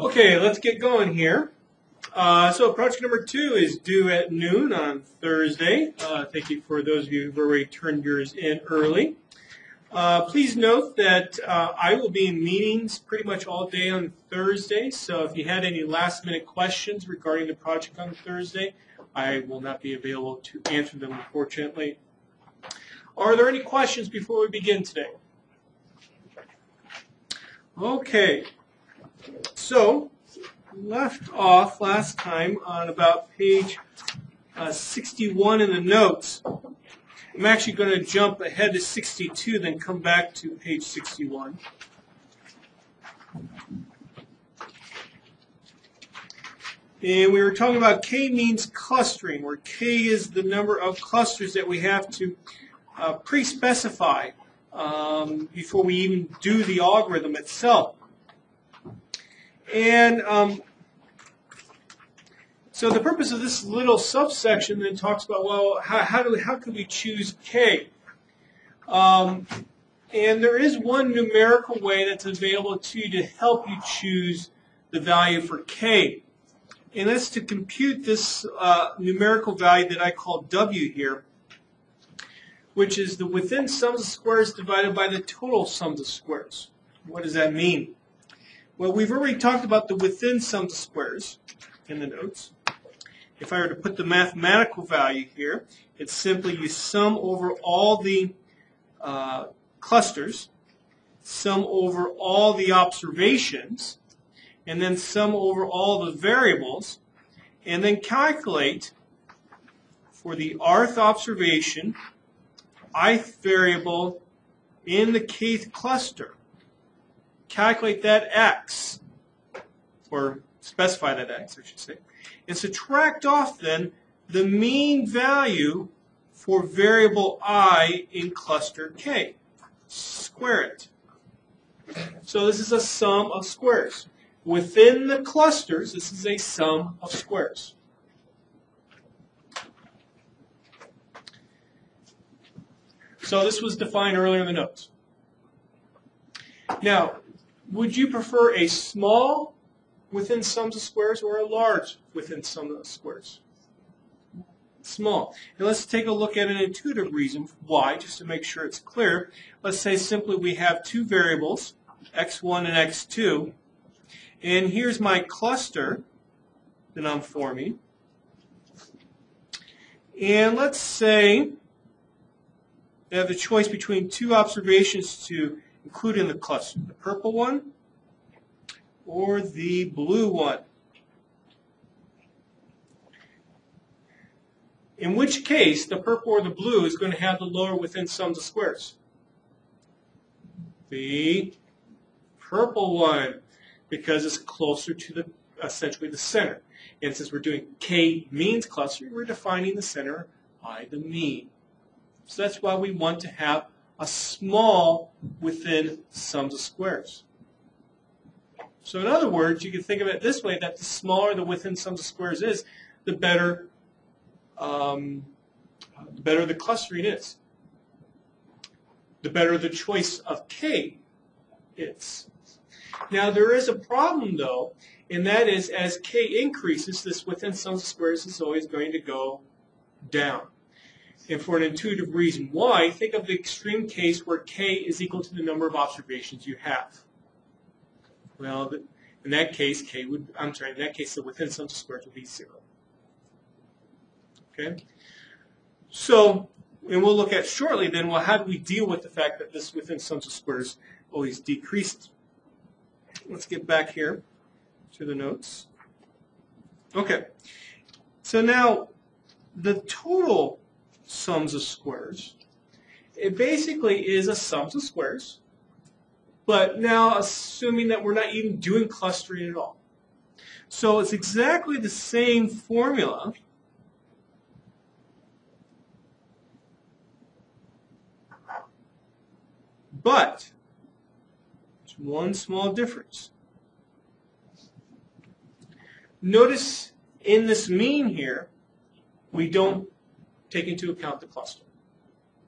Okay, let's get going here. Uh, so project number two is due at noon on Thursday. Uh, thank you for those of you who've already turned yours in early. Uh, please note that uh, I will be in meetings pretty much all day on Thursday, so if you had any last minute questions regarding the project on Thursday, I will not be available to answer them, unfortunately. Are there any questions before we begin today? Okay, so left off last time on about page uh, 61 in the notes. I'm actually going to jump ahead to 62, then come back to page 61. And we were talking about k-means clustering, where k is the number of clusters that we have to uh, pre-specify um, before we even do the algorithm itself. And um, so the purpose of this little subsection then talks about, well, how, how do we, how can we choose k? Um, and there is one numerical way that's available to you to help you choose the value for k. And that's to compute this uh, numerical value that I call w here, which is the within sums of squares divided by the total sums of squares. What does that mean? Well, we've already talked about the within sums of squares in the notes. If I were to put the mathematical value here, it's simply you sum over all the uh, clusters, sum over all the observations, and then sum over all the variables, and then calculate for the rth observation, ith variable in the kth cluster calculate that x, or specify that x, I should say, and subtract off then the mean value for variable i in cluster k. Square it. So this is a sum of squares. Within the clusters, this is a sum of squares. So this was defined earlier in the notes. Now, would you prefer a small within sums of squares or a large within sums of squares? Small. And let's take a look at an intuitive reason why, just to make sure it's clear. Let's say simply we have two variables, x1 and x2, and here's my cluster that I'm forming. And let's say I have the choice between two observations to include in the cluster, the purple one or the blue one. In which case, the purple or the blue is going to have the lower within sums of squares. The purple one, because it's closer to the essentially the center. And since we're doing k-means clustering, we're defining the center by the mean. So that's why we want to have a small within sums of squares. So in other words, you can think of it this way, that the smaller the within sums of squares is, the better, um, the better the clustering is. The better the choice of K is. Now there is a problem though, and that is as K increases, this within sums of squares is always going to go down and for an intuitive reason. Why? Think of the extreme case where k is equal to the number of observations you have. Well, in that case, k would, I'm sorry, in that case, the within sum of squares would be 0. Okay? So, and we'll look at shortly then, well, how do we deal with the fact that this within sums of squares always decreases? Let's get back here to the notes. Okay. So now, the total sums of squares. It basically is a sums of squares, but now assuming that we're not even doing clustering at all. So it's exactly the same formula, but there's one small difference. Notice in this mean here, we don't take into account the cluster.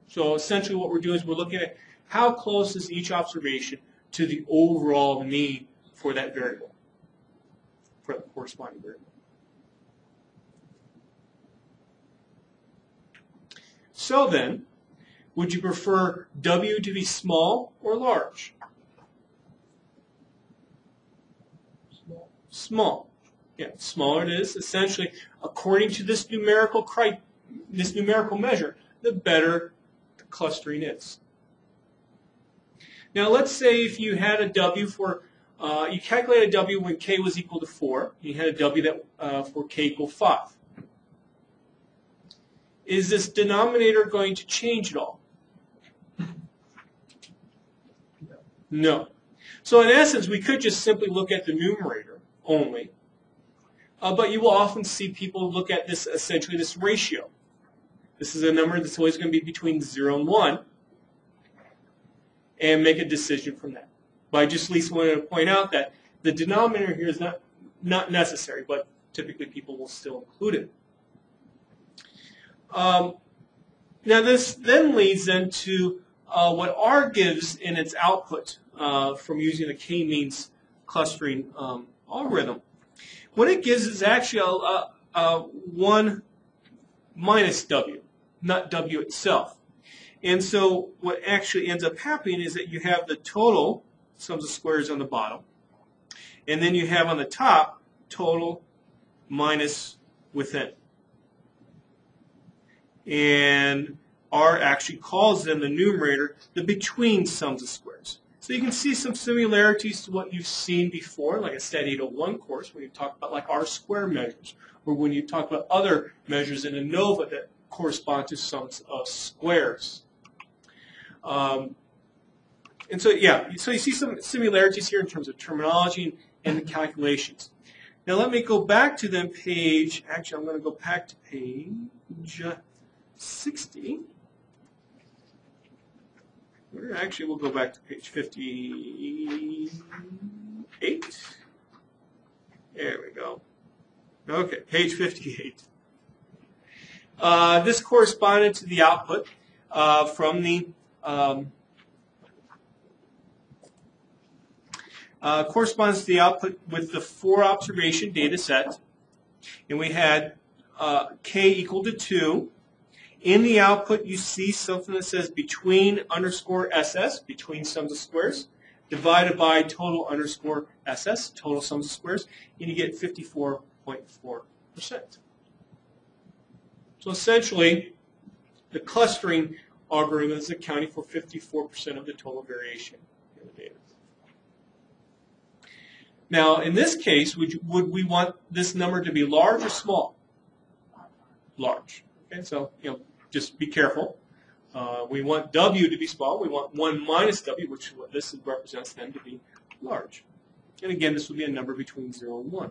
So essentially what we're doing is we're looking at how close is each observation to the overall mean for that variable. for the corresponding variable. So then, would you prefer W to be small or large? Small. Small. Yeah, smaller it is, essentially, according to this numerical this numerical measure, the better the clustering is. Now let's say if you had a W for, uh, you calculate a W when K was equal to 4, you had a W that uh, for K equal 5. Is this denominator going to change at all? No. So in essence, we could just simply look at the numerator only. Uh, but you will often see people look at this, essentially this ratio. This is a number that's always going to be between 0 and 1 and make a decision from that. But I just at least wanted to point out that the denominator here is not, not necessary, but typically people will still include it. Um, now this then leads into uh, what R gives in its output uh, from using the k-means clustering um, algorithm. What it gives is actually a, a, a 1 minus W, not W itself. And so what actually ends up happening is that you have the total sums of squares on the bottom, and then you have on the top total minus within. And R actually calls then the numerator the between sums of squares. So you can see some similarities to what you've seen before, like a STAT 801 course, where you talk about like R square measures, or when you talk about other measures in ANOVA that correspond to sums of squares. Um, and so, yeah, so you see some similarities here in terms of terminology and the calculations. Now let me go back to then page, actually I'm going to go back to page 60. Actually, we'll go back to page 58. There we go. Okay, page 58. Uh, this corresponded to the output uh, from the um, uh, corresponds to the output with the four observation data set. And we had uh, k equal to 2 in the output, you see something that says between underscore SS, between sums of squares, divided by total underscore SS, total sums of squares, and you get 54.4%. So essentially, the clustering algorithm is accounting for 54% of the total variation in the data. Now, in this case, would, you, would we want this number to be large or small? Large. Okay, so, you know, just be careful. Uh, we want W to be small. We want 1 minus W, which this represents then, to be large. And again, this would be a number between 0 and 1.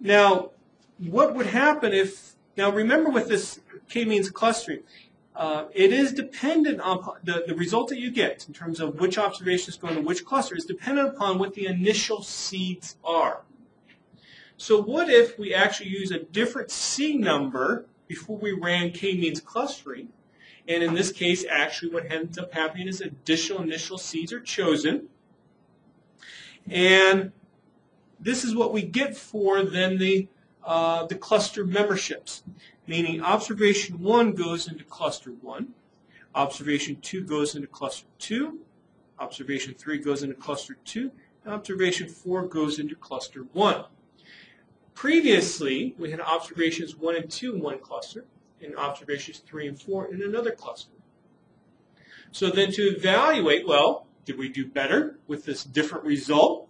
Now, what would happen if, now remember with this k-means clustering, uh, it is dependent on the, the result that you get in terms of which observations go into which cluster is dependent upon what the initial seeds are. So what if we actually use a different C number before we ran k-means clustering? And in this case, actually what ends up happening is additional initial seeds are chosen. And this is what we get for then the, uh, the cluster memberships. Meaning observation 1 goes into cluster 1, observation 2 goes into cluster 2, observation 3 goes into cluster 2, and observation 4 goes into cluster 1. Previously, we had observations 1 and 2 in one cluster, and observations 3 and 4 in another cluster. So then to evaluate, well, did we do better with this different result?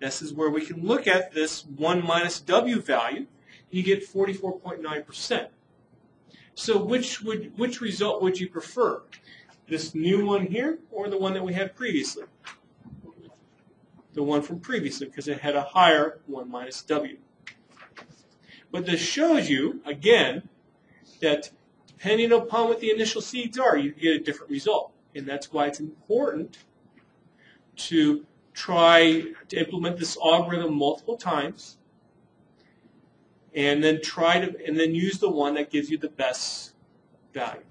This is where we can look at this 1 minus W value. You get 44.9%. So which, would, which result would you prefer? This new one here or the one that we had previously? The one from previously because it had a higher 1 minus W. But this shows you, again, that depending upon what the initial seeds are, you get a different result. And that's why it's important to try to implement this algorithm multiple times and then try to and then use the one that gives you the best value.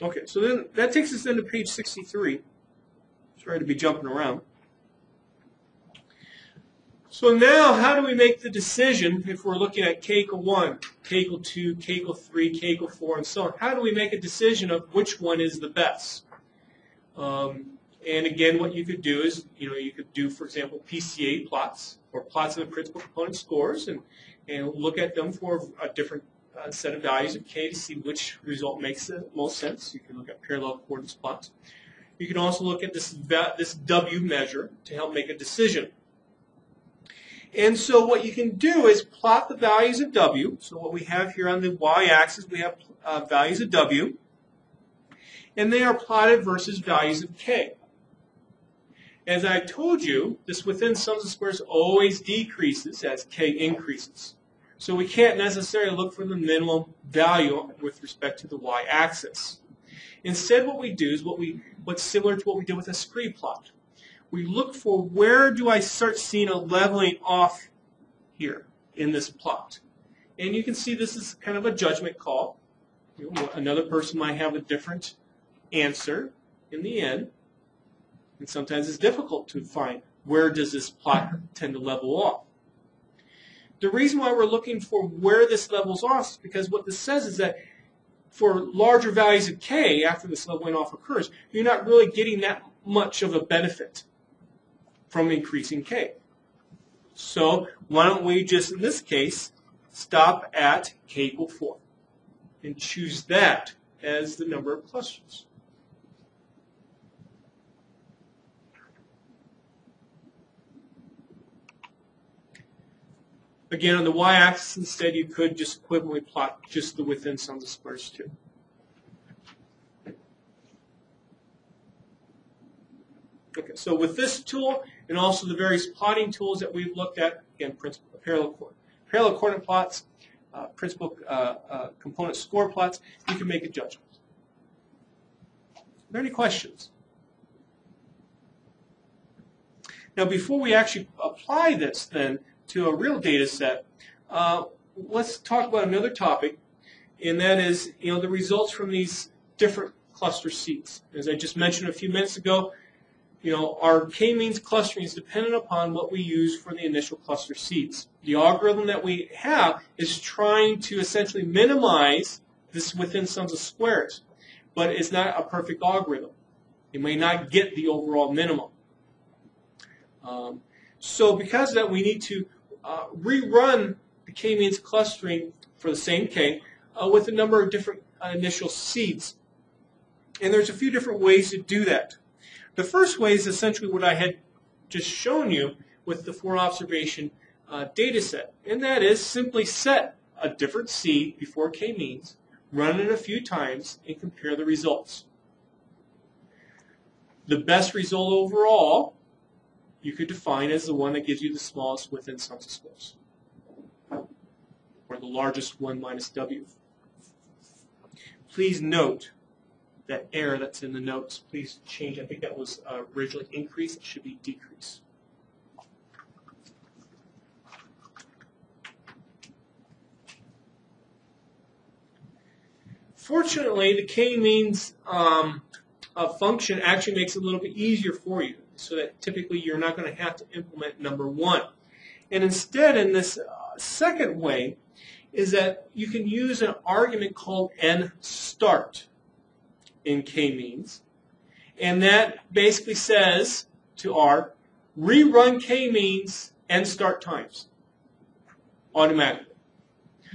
Okay, so then that takes us into page 63. Sorry to be jumping around. So now, how do we make the decision if we're looking at equal 1, K equal 2, K equal 3, K equal 4, and so on? How do we make a decision of which one is the best? Um, and again, what you could do is, you know, you could do, for example, PCA plots or plots of the principal component scores and, and look at them for a different uh, set of values of K to see which result makes the most sense. You can look at parallel coordinates plots. You can also look at this, this W measure to help make a decision. And so what you can do is plot the values of W. So what we have here on the y-axis, we have uh, values of W. And they are plotted versus values of K. As I told you, this within sums of squares always decreases as K increases. So we can't necessarily look for the minimum value with respect to the y-axis. Instead, what we do is what we, what's similar to what we did with a scree plot we look for where do I start seeing a leveling off here in this plot. And you can see this is kind of a judgment call. You know, another person might have a different answer in the end. And sometimes it's difficult to find where does this plot tend to level off. The reason why we're looking for where this levels off is because what this says is that for larger values of k, after this leveling off occurs, you're not really getting that much of a benefit from increasing k. So why don't we just, in this case, stop at k equal 4 and choose that as the number of clusters. Again, on the y-axis instead, you could just equivalently plot just the within sums of squares too. Okay, so with this tool and also the various plotting tools that we've looked at, again, principal, parallel, parallel coordinate plots, uh, principal uh, uh, component score plots, you can make a judgment. Are there any questions? Now, before we actually apply this then to a real data set, uh, let's talk about another topic, and that is, you know, the results from these different cluster seeds. As I just mentioned a few minutes ago, you know, our k-means clustering is dependent upon what we use for the initial cluster seeds. The algorithm that we have is trying to essentially minimize this within sums of squares, but it's not a perfect algorithm. It may not get the overall minimum. Um, so because of that, we need to uh, rerun the k-means clustering for the same k uh, with a number of different uh, initial seeds. And there's a few different ways to do that. The first way is essentially what I had just shown you with the four observation uh, data set, and that is simply set a different seed before k-means, run it a few times, and compare the results. The best result overall you could define as the one that gives you the smallest within sums of squares, or the largest 1 minus w. Please note that error that's in the notes, please change. I think that was uh, originally increase. It should be decrease. Fortunately, the k-means um, function actually makes it a little bit easier for you, so that typically you're not going to have to implement number one. And instead, in this uh, second way, is that you can use an argument called n start in k-means. And that basically says to R, rerun k-means and start times automatically.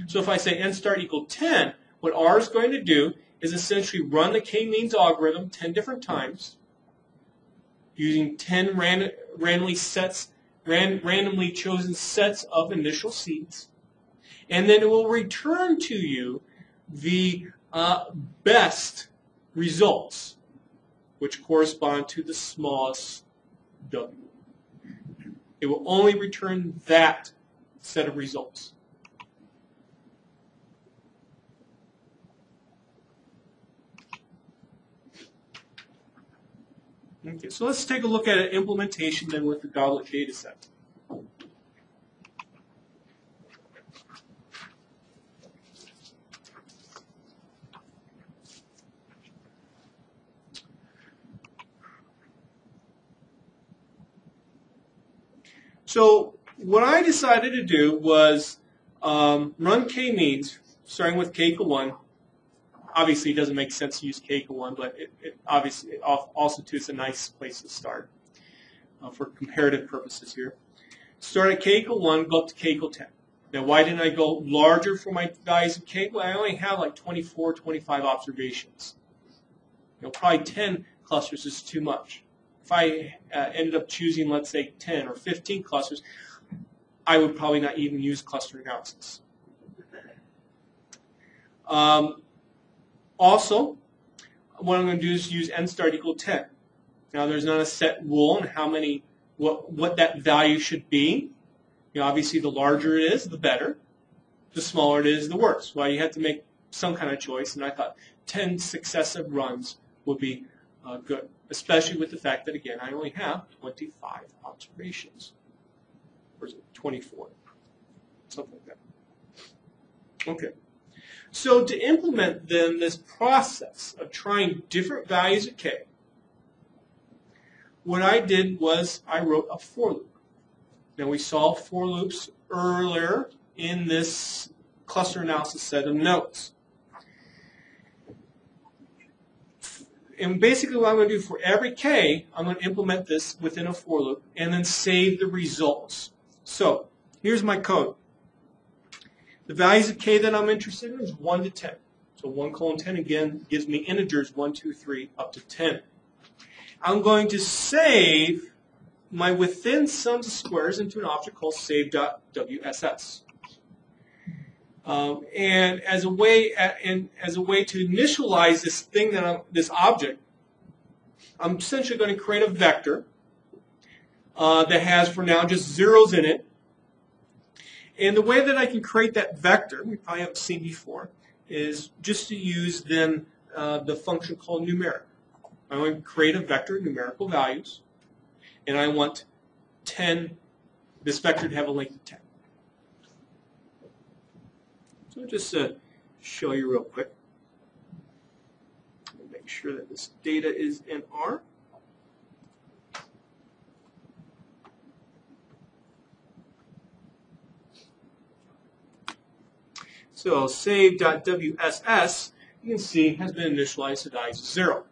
So if I say n start equal 10, what R is going to do is essentially run the k-means algorithm 10 different times using 10 ran randomly sets, ran randomly chosen sets of initial seeds. And then it will return to you the uh, best results, which correspond to the smallest W. It will only return that set of results. Okay, so let's take a look at an implementation then with the goblet data So what I decided to do was um, run k-means, starting with k equal 1. Obviously, it doesn't make sense to use k equal 1, but it, it obviously it also too is a nice place to start uh, for comparative purposes here. Start at k equal 1, go up to k equal 10. Now, why didn't I go larger for my values of k? Well, I only have like 24, 25 observations. You know, probably 10 clusters is too much. If I uh, ended up choosing, let's say, 10 or 15 clusters, I would probably not even use cluster analysis. Um, also, what I'm going to do is use n start equal 10. Now, there's not a set rule on how many, what, what that value should be. You know, obviously, the larger it is, the better. The smaller it is, the worse. Well, you have to make some kind of choice, and I thought 10 successive runs would be uh, good, especially with the fact that, again, I only have 25 observations. Or is it 24? Something like that. Okay. So to implement then this process of trying different values of k, what I did was I wrote a for loop. Now we saw for loops earlier in this cluster analysis set of notes. And basically what I'm going to do for every k, I'm going to implement this within a for loop and then save the results. So here's my code. The values of k that I'm interested in is 1 to 10. So 1 colon 10 again gives me integers 1, 2, 3 up to 10. I'm going to save my within sums of squares into an object called save.wss. Um, and as a way and as a way to initialize this thing that I'm, this object, I'm essentially going to create a vector uh, that has for now just zeros in it. And the way that I can create that vector, we probably haven't seen before, is just to use then uh, the function called numeric. I want to create a vector of numerical values and I want 10, this vector to have a length of 10. So just to show you real quick. Make sure that this data is in R. So save.wss, you can see, has been initialized to die 0.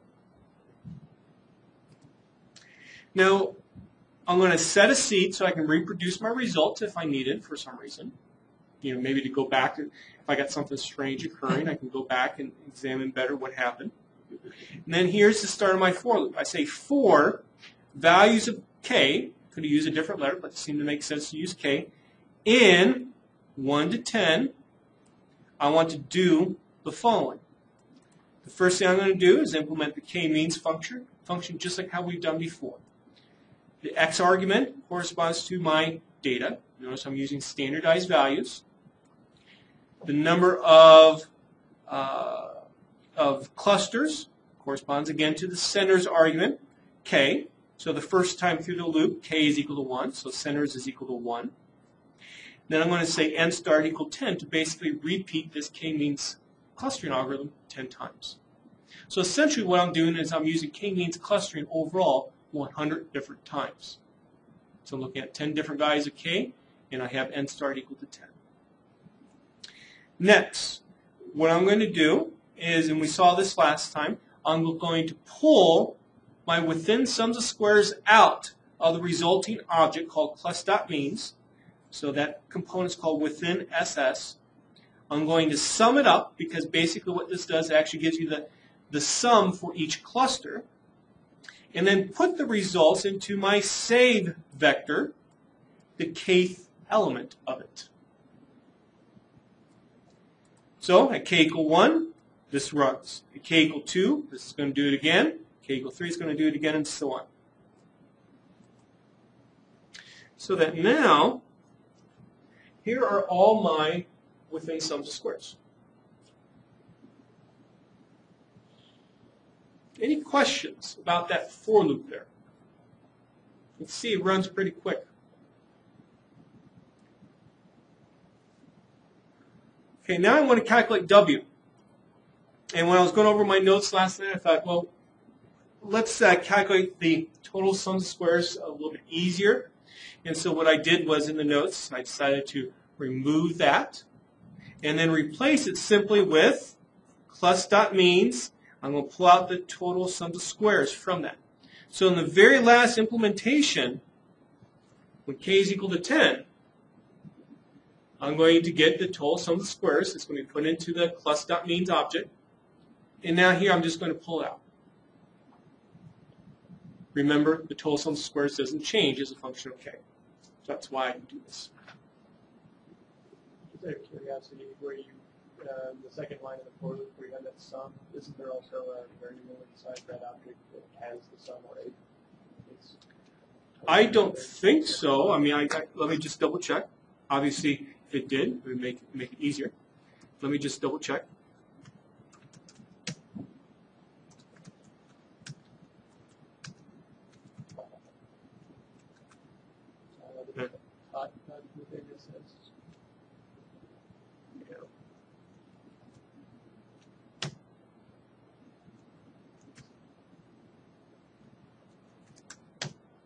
Now, I'm going to set a seed so I can reproduce my results if I need it for some reason. You know, maybe to go back, if I got something strange occurring, I can go back and examine better what happened. And then here's the start of my for loop. I say for values of k, could used a different letter, but it seemed to make sense to use k, in 1 to 10, I want to do the following. The first thing I'm going to do is implement the k-means function, function just like how we've done before. The x argument corresponds to my data. Notice I'm using standardized values. The number of, uh, of clusters corresponds again to the centers argument, k. So the first time through the loop, k is equal to 1, so centers is equal to 1. Then I'm going to say n start equal 10 to basically repeat this k-means clustering algorithm 10 times. So essentially what I'm doing is I'm using k-means clustering overall 100 different times. So I'm looking at 10 different values of k, and I have n start equal to 10. Next, what I'm going to do is, and we saw this last time, I'm going to pull my within sums of squares out of the resulting object called clus.means. So that component is called within SS. I'm going to sum it up because basically what this does actually gives you the, the sum for each cluster and then put the results into my save vector, the kth element of it. So at k equal 1, this runs. At k equal 2, this is going to do it again. k equal 3 is going to do it again, and so on. So that now, here are all my within sums of squares. Any questions about that for loop there? You can see it runs pretty quick. Okay, now I want to calculate W. And when I was going over my notes last night, I thought, well, let's uh, calculate the total sum of squares a little bit easier. And so what I did was in the notes, I decided to remove that and then replace it simply with clus.means. I'm going to pull out the total sum of squares from that. So in the very last implementation, when k is equal to 10, I'm going to get the total sum of the squares. It's going to be put into the clus.means object. And now here I'm just going to pull it out. Remember, the total sum of squares doesn't change as a function of k. So that's why I do this. Just out of curiosity, where you, uh, the second line of the for loop where you have that sum, isn't there also a variable inside that object that has the sum rate? It's I don't think so. I mean, I, I, let me just double check. Obviously, if it did, it would make, make it easier. Let me just double check.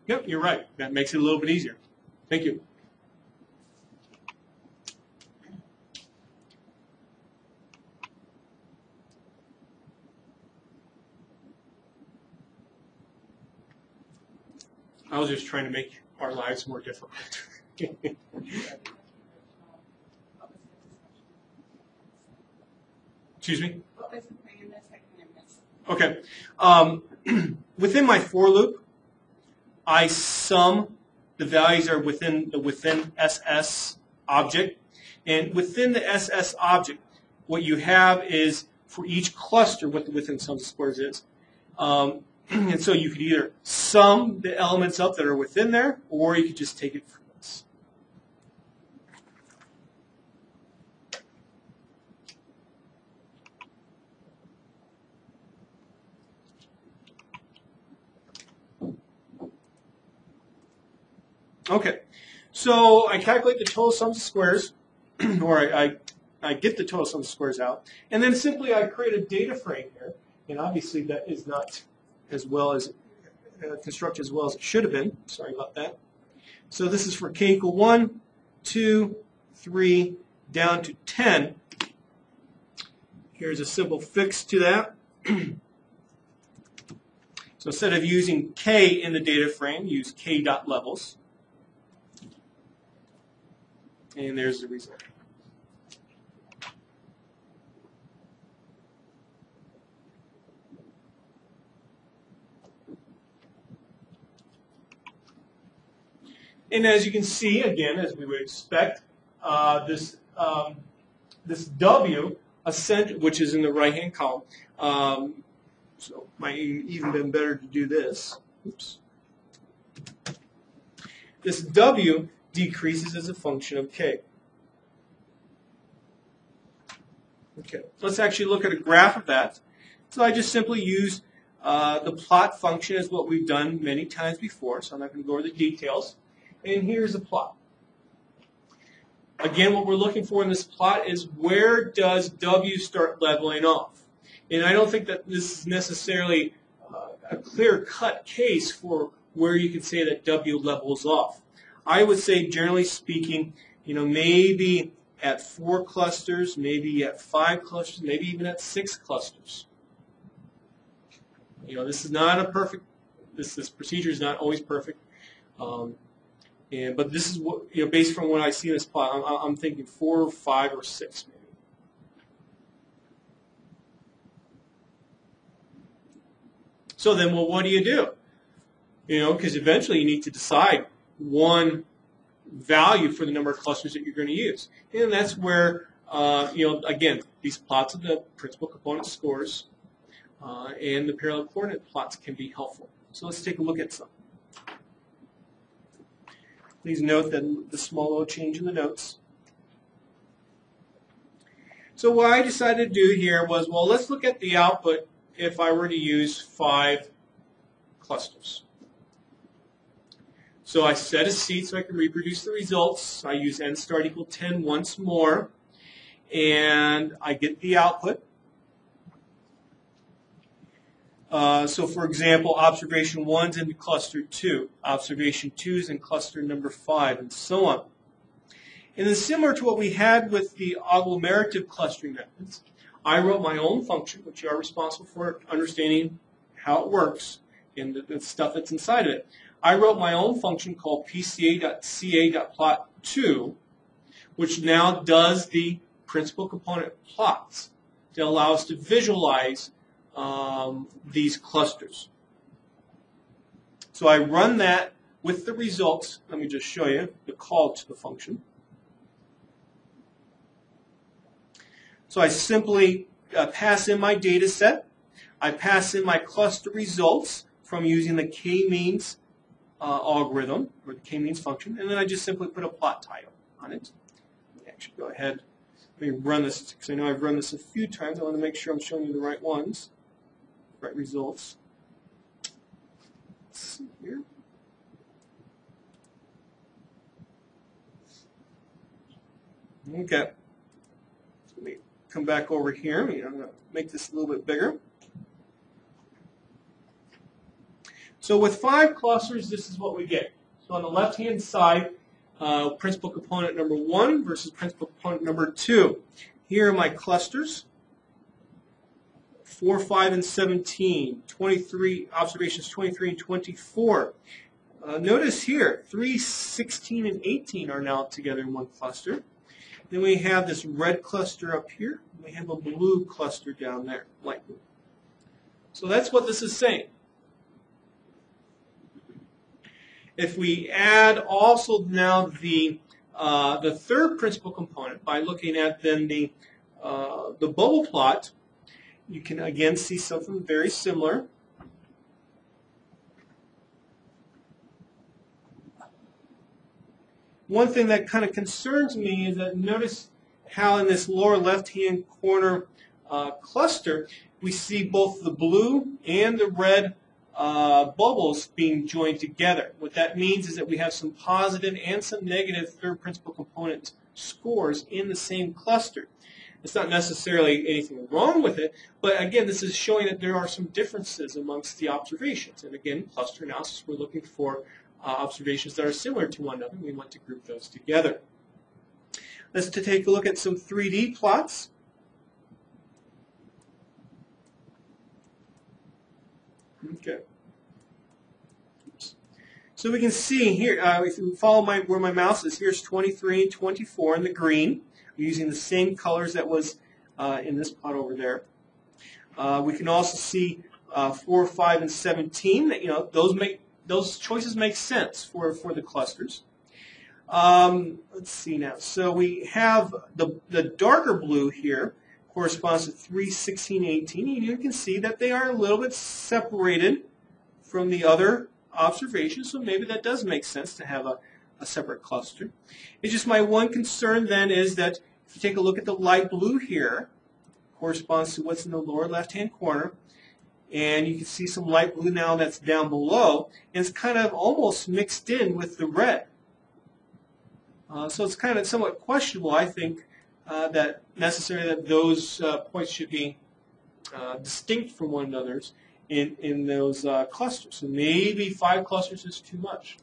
Yep, you're right. That makes it a little bit easier. Thank you. I was just trying to make our lives more difficult. Excuse me? What was the plan this second I missed? Okay. Um, within my for loop, I sum the values that are within the within SS object. And within the SS object, what you have is for each cluster what the within sum of squares is. Um, and so you could either sum the elements up that are within there, or you could just take it from this. Okay, so I calculate the total sums of squares, or I, I, I get the total sums of squares out, and then simply I create a data frame here, and obviously that is not as well as uh, constructed as well as it should have been. Sorry about that. So this is for k equal 1, 2, 3, down to 10. Here's a simple fix to that. so instead of using k in the data frame, use k dot levels. And there's the result. And as you can see, again, as we would expect, uh, this um, this W ascent, which is in the right-hand column, um, so might even been better to do this. Oops. This W decreases as a function of k. Okay, let's actually look at a graph of that. So I just simply use uh, the plot function as what we've done many times before, so I'm not going to go over the details. And here's a plot. Again, what we're looking for in this plot is where does W start leveling off? And I don't think that this is necessarily uh, a clear-cut case for where you can say that W levels off. I would say, generally speaking, you know, maybe at four clusters, maybe at five clusters, maybe even at six clusters. You know, this is not a perfect, this, this procedure is not always perfect. Um, and, but this is what, you know, based from what I see in this plot, I'm, I'm thinking four, five, or six maybe. So then, well, what do you do? You know, because eventually you need to decide one value for the number of clusters that you're going to use. And that's where, uh, you know, again, these plots of the principal component scores uh, and the parallel coordinate plots can be helpful. So let's take a look at some. Please note that the small little change in the notes. So what I decided to do here was, well, let's look at the output if I were to use five clusters. So I set a seed so I can reproduce the results. I use n start equal 10 once more. And I get the output. Uh, so, for example, observation 1's in cluster 2, observation 2's in cluster number 5, and so on. And then similar to what we had with the agglomerative clustering methods, I wrote my own function, which you are responsible for understanding how it works and the, the stuff that's inside of it. I wrote my own function called pca.ca.plot2, which now does the principal component plots to allow us to visualize um, these clusters. So I run that with the results. Let me just show you the call to the function. So I simply uh, pass in my data set. I pass in my cluster results from using the k-means uh, algorithm, or the k-means function, and then I just simply put a plot title on it. Actually, go ahead. Let me run this, because I know I've run this a few times. I want to make sure I'm showing you the right ones, right results. Let's see here. Okay Let me come back over here. I'm going to make this a little bit bigger. So with five clusters, this is what we get. So on the left-hand side, uh, principal component number one versus principal component number two. Here are my clusters. 4, 5, and 17. 23 observations 23 and 24. Uh, notice here, 3, 16, and 18 are now together in one cluster. Then we have this red cluster up here. We have a blue cluster down there, light blue. So that's what this is saying. If we add also now the uh, the third principal component by looking at then the uh, the bubble plot, you can again see something very similar. One thing that kind of concerns me is that notice how in this lower left-hand corner uh, cluster, we see both the blue and the red uh, bubbles being joined together. What that means is that we have some positive and some negative third principal component scores in the same cluster. It's not necessarily anything wrong with it, but again, this is showing that there are some differences amongst the observations. And again, cluster analysis, we're looking for uh, observations that are similar to one another. We want to group those together. Let's to take a look at some 3D plots. Okay. So we can see here, uh, if you follow my, where my mouse is, here's 23 and 24 in the green. We're using the same colors that was uh, in this plot over there. Uh, we can also see uh, 4, 5, and 17. That, you know, those make those choices make sense for, for the clusters. Um, let's see now. So we have the, the darker blue here corresponds to 3, 16, 18. And you can see that they are a little bit separated from the other observations. So maybe that does make sense to have a, a separate cluster. It's just my one concern then is that if you take a look at the light blue here, corresponds to what's in the lower left-hand corner and you can see some light blue now that's down below, and it's kind of almost mixed in with the red. Uh, so it's kind of somewhat questionable, I think, uh, that necessarily that those uh, points should be uh, distinct from one another in, in those uh, clusters. So maybe five clusters is too much.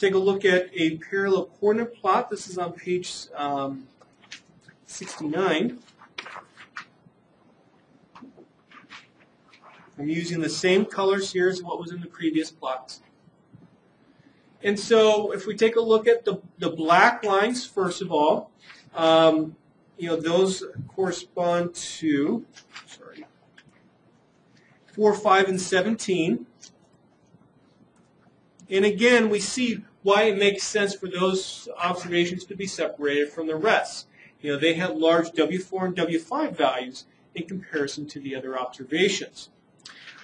Take a look at a parallel coordinate plot. This is on page um, 69. I'm using the same colors here as what was in the previous plots. And so if we take a look at the, the black lines, first of all, um, you know, those correspond to, sorry, 4, 5, and 17. And again, we see why it makes sense for those observations to be separated from the rest. You know, they have large W4 and W5 values in comparison to the other observations.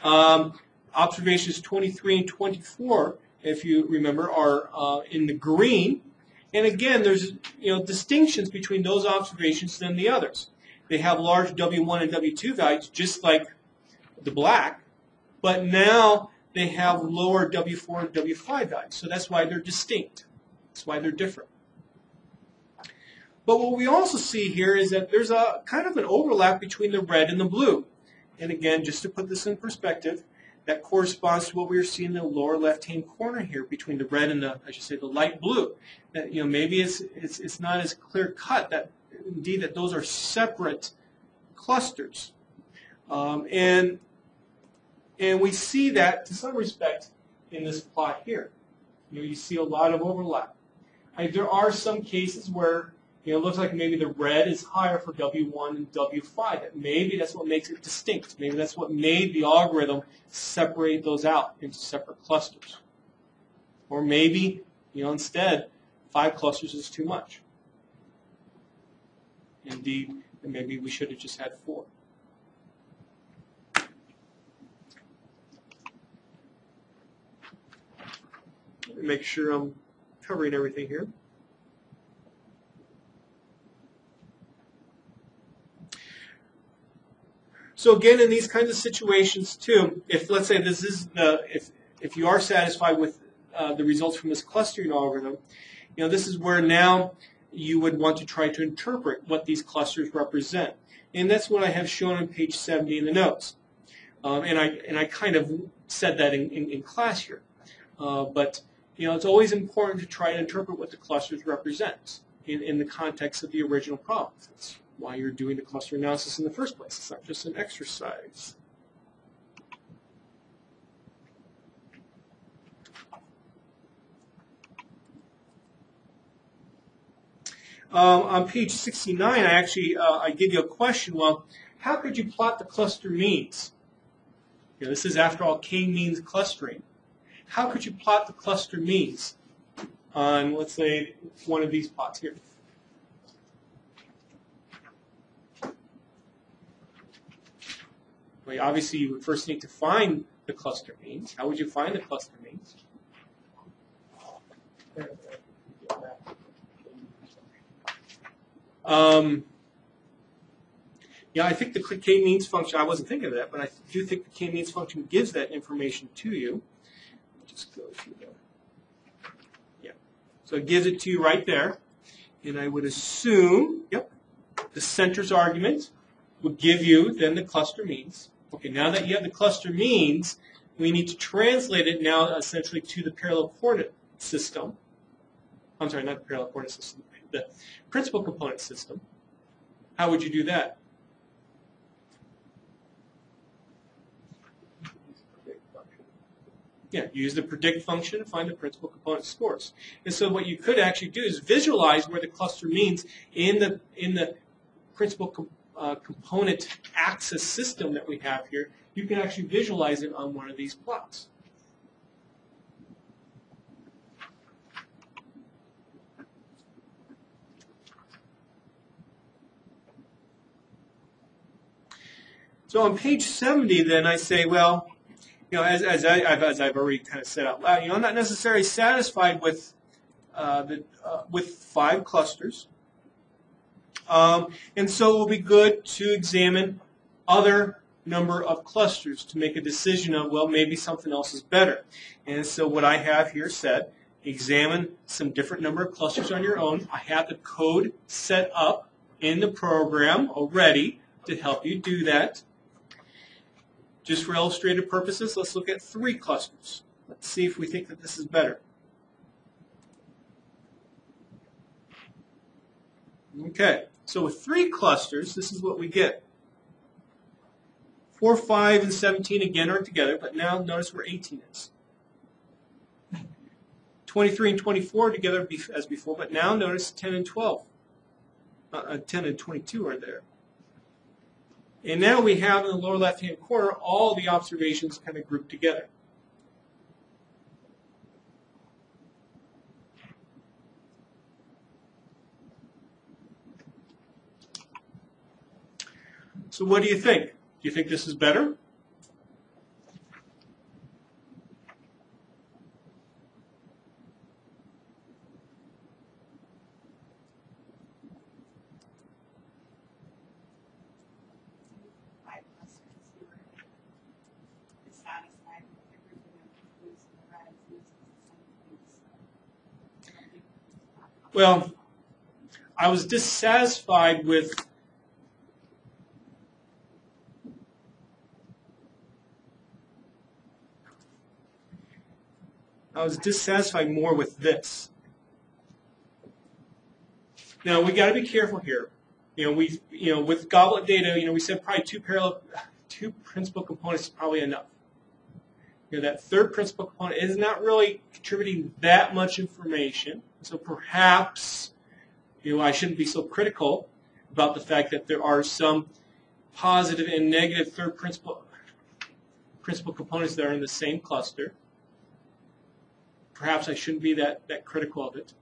Um, observations 23 and 24, if you remember, are uh, in the green. And again, there's you know distinctions between those observations than the others. They have large W1 and W2 values, just like the black, but now they have lower W4 and W5 values. So that's why they're distinct. That's why they're different. But what we also see here is that there's a kind of an overlap between the red and the blue. And again, just to put this in perspective, that corresponds to what we are seeing in the lower left-hand corner here between the red and the, I should say, the light blue. That you know maybe it's it's, it's not as clear cut that indeed that those are separate clusters, um, and and we see that to some respect in this plot here. You know, you see a lot of overlap. There are some cases where you know, it looks like maybe the red is higher for W1 and W5. That maybe that's what makes it distinct. Maybe that's what made the algorithm separate those out into separate clusters. Or maybe, you know, instead, five clusters is too much. Indeed, maybe we should have just had four. Make sure I'm covering everything here. So again, in these kinds of situations too, if let's say this is the, if, if you are satisfied with uh, the results from this clustering algorithm, you know, this is where now you would want to try to interpret what these clusters represent. And that's what I have shown on page 70 in the notes. Um, and, I, and I kind of said that in, in, in class here. Uh, but, you know, it's always important to try to interpret what the clusters represent in, in the context of the original problem. It's why you're doing the cluster analysis in the first place. It's not just an exercise. Um, on page 69, I actually uh, I give you a question. Well, how could you plot the cluster means? You know, this is, after all, k-means clustering. How could you plot the cluster means on, let's say, one of these plots here? Well, obviously, you would first need to find the cluster means. How would you find the cluster means? Um, yeah, I think the k-means function, I wasn't thinking of that, but I do think the k-means function gives that information to you. Just go. Yeah. So it gives it to you right there. And I would assume, yep, the center's argument would give you then the cluster means. Okay, now that you have the cluster means, we need to translate it now essentially to the parallel coordinate system. I'm sorry, not the parallel coordinate system, the principal component system. How would you do that? Yeah, use the predict function to find the principal component scores. And so what you could actually do is visualize where the cluster means in the in the principal component uh, component axis system that we have here, you can actually visualize it on one of these plots. So on page 70, then I say, well, you know, as, as, I, have as I've already kind of said out loud, you know, I'm not necessarily satisfied with uh, the, uh, with five clusters. Um, and so it will be good to examine other number of clusters to make a decision of, well, maybe something else is better. And so what I have here said, examine some different number of clusters on your own. I have the code set up in the program already to help you do that. Just for illustrative purposes, let's look at three clusters. Let's see if we think that this is better. Okay, so with three clusters, this is what we get. 4, 5, and 17 again are together, but now notice where 18 is. 23 and 24 together as before, but now notice 10 and 12. Uh, uh 10 and 22 are there. And now we have in the lower left-hand corner all the observations kind of grouped together. So what do you think? Do you think this is better? Well, I was dissatisfied with I was dissatisfied more with this. Now we got to be careful here. You know, we you know with goblet data, you know, we said probably two parallel, two principal components is probably enough. You know, that third principal component is not really contributing that much information. So perhaps, you know, I shouldn't be so critical about the fact that there are some positive and negative third principal principal components that are in the same cluster. Perhaps I shouldn't be that, that critical of it.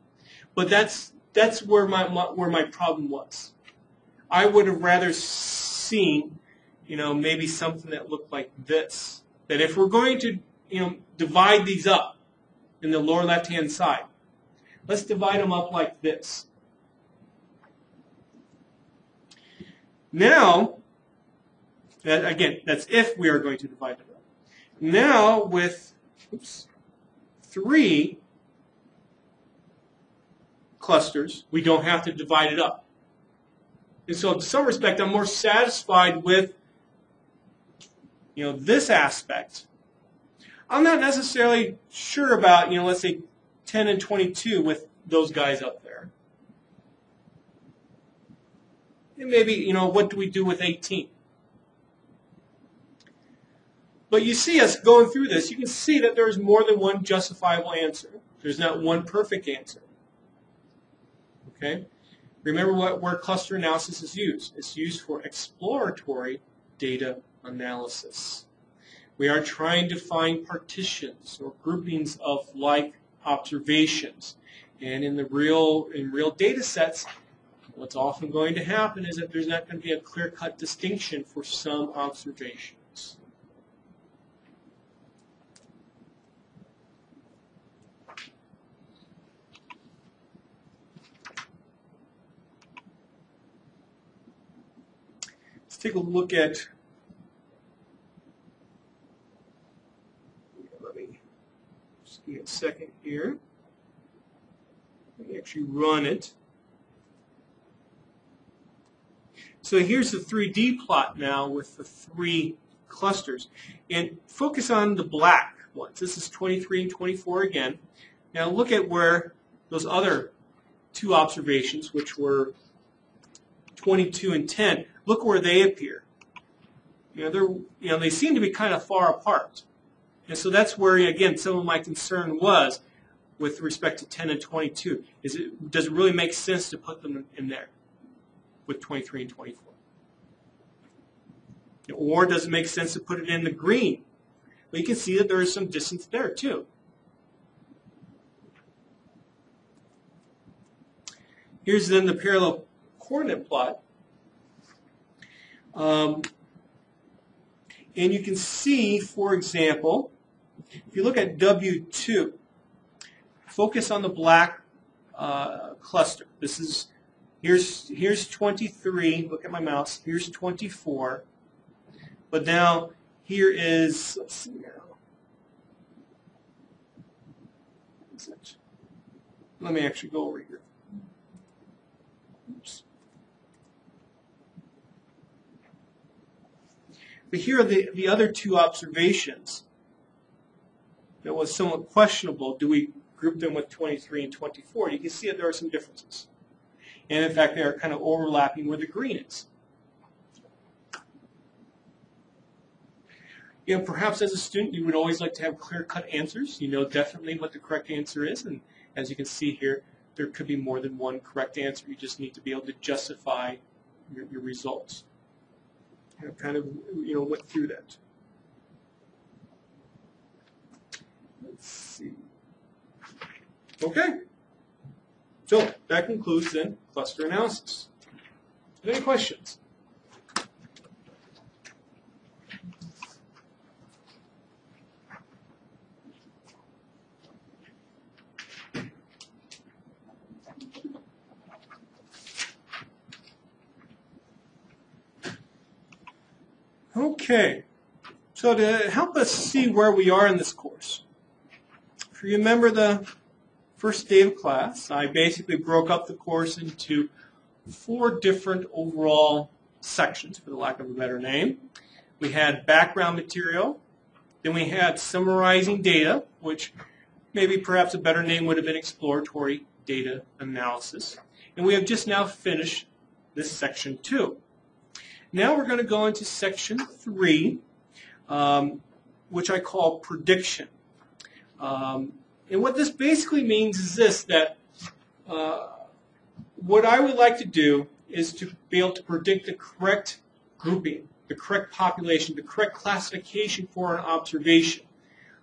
But that's that's where my, my where my problem was. I would have rather seen, you know, maybe something that looked like this. That if we're going to, you know, divide these up in the lower left-hand side, let's divide them up like this. Now, that, again, that's if we are going to divide them up. Now, with oops, three clusters, we don't have to divide it up. And so, in some respect, I'm more satisfied with you know this aspect. I'm not necessarily sure about you know let's say 10 and 22 with those guys up there. And maybe you know what do we do with 18? But you see us going through this, you can see that there's more than one justifiable answer. There's not one perfect answer. Okay? Remember what where cluster analysis is used. It's used for exploratory data analysis. We are trying to find partitions or groupings of like observations. And in the real in real data sets, what's often going to happen is that there's not going to be a clear-cut distinction for some observations. Let's take a look at let me just give me a second here. Let me actually run it. So here's the 3D plot now with the three clusters. And focus on the black ones. This is 23 and 24 again. Now look at where those other two observations, which were 22 and 10, look where they appear. You know, they're, you know, they seem to be kind of far apart. And so that's where, again, some of my concern was with respect to 10 and 22. Is it, does it really make sense to put them in there with 23 and 24? Or does it make sense to put it in the green? You can see that there is some distance there, too. Here's then the parallel coordinate plot. Um, and you can see, for example, if you look at W2, focus on the black uh, cluster. This is, here's, here's 23, look at my mouse, here's 24. But now, here is, let's see now. Let me actually go over here. Oops. But here are the, the other two observations that was somewhat questionable. Do we group them with 23 and 24? You can see that there are some differences. And in fact, they are kind of overlapping where the green is. You know, perhaps as a student, you would always like to have clear-cut answers. You know definitely what the correct answer is, and as you can see here, there could be more than one correct answer. You just need to be able to justify your, your results kind of, you know, went through that. Let's see. Okay. So that concludes then cluster analysis. Any questions? Okay, so to help us see where we are in this course, if you remember the first day of class, I basically broke up the course into four different overall sections, for the lack of a better name. We had background material, then we had summarizing data, which maybe perhaps a better name would have been exploratory data analysis. And we have just now finished this section two. Now we're going to go into section three, um, which I call prediction. Um, and what this basically means is this, that uh, what I would like to do is to be able to predict the correct grouping, the correct population, the correct classification for an observation.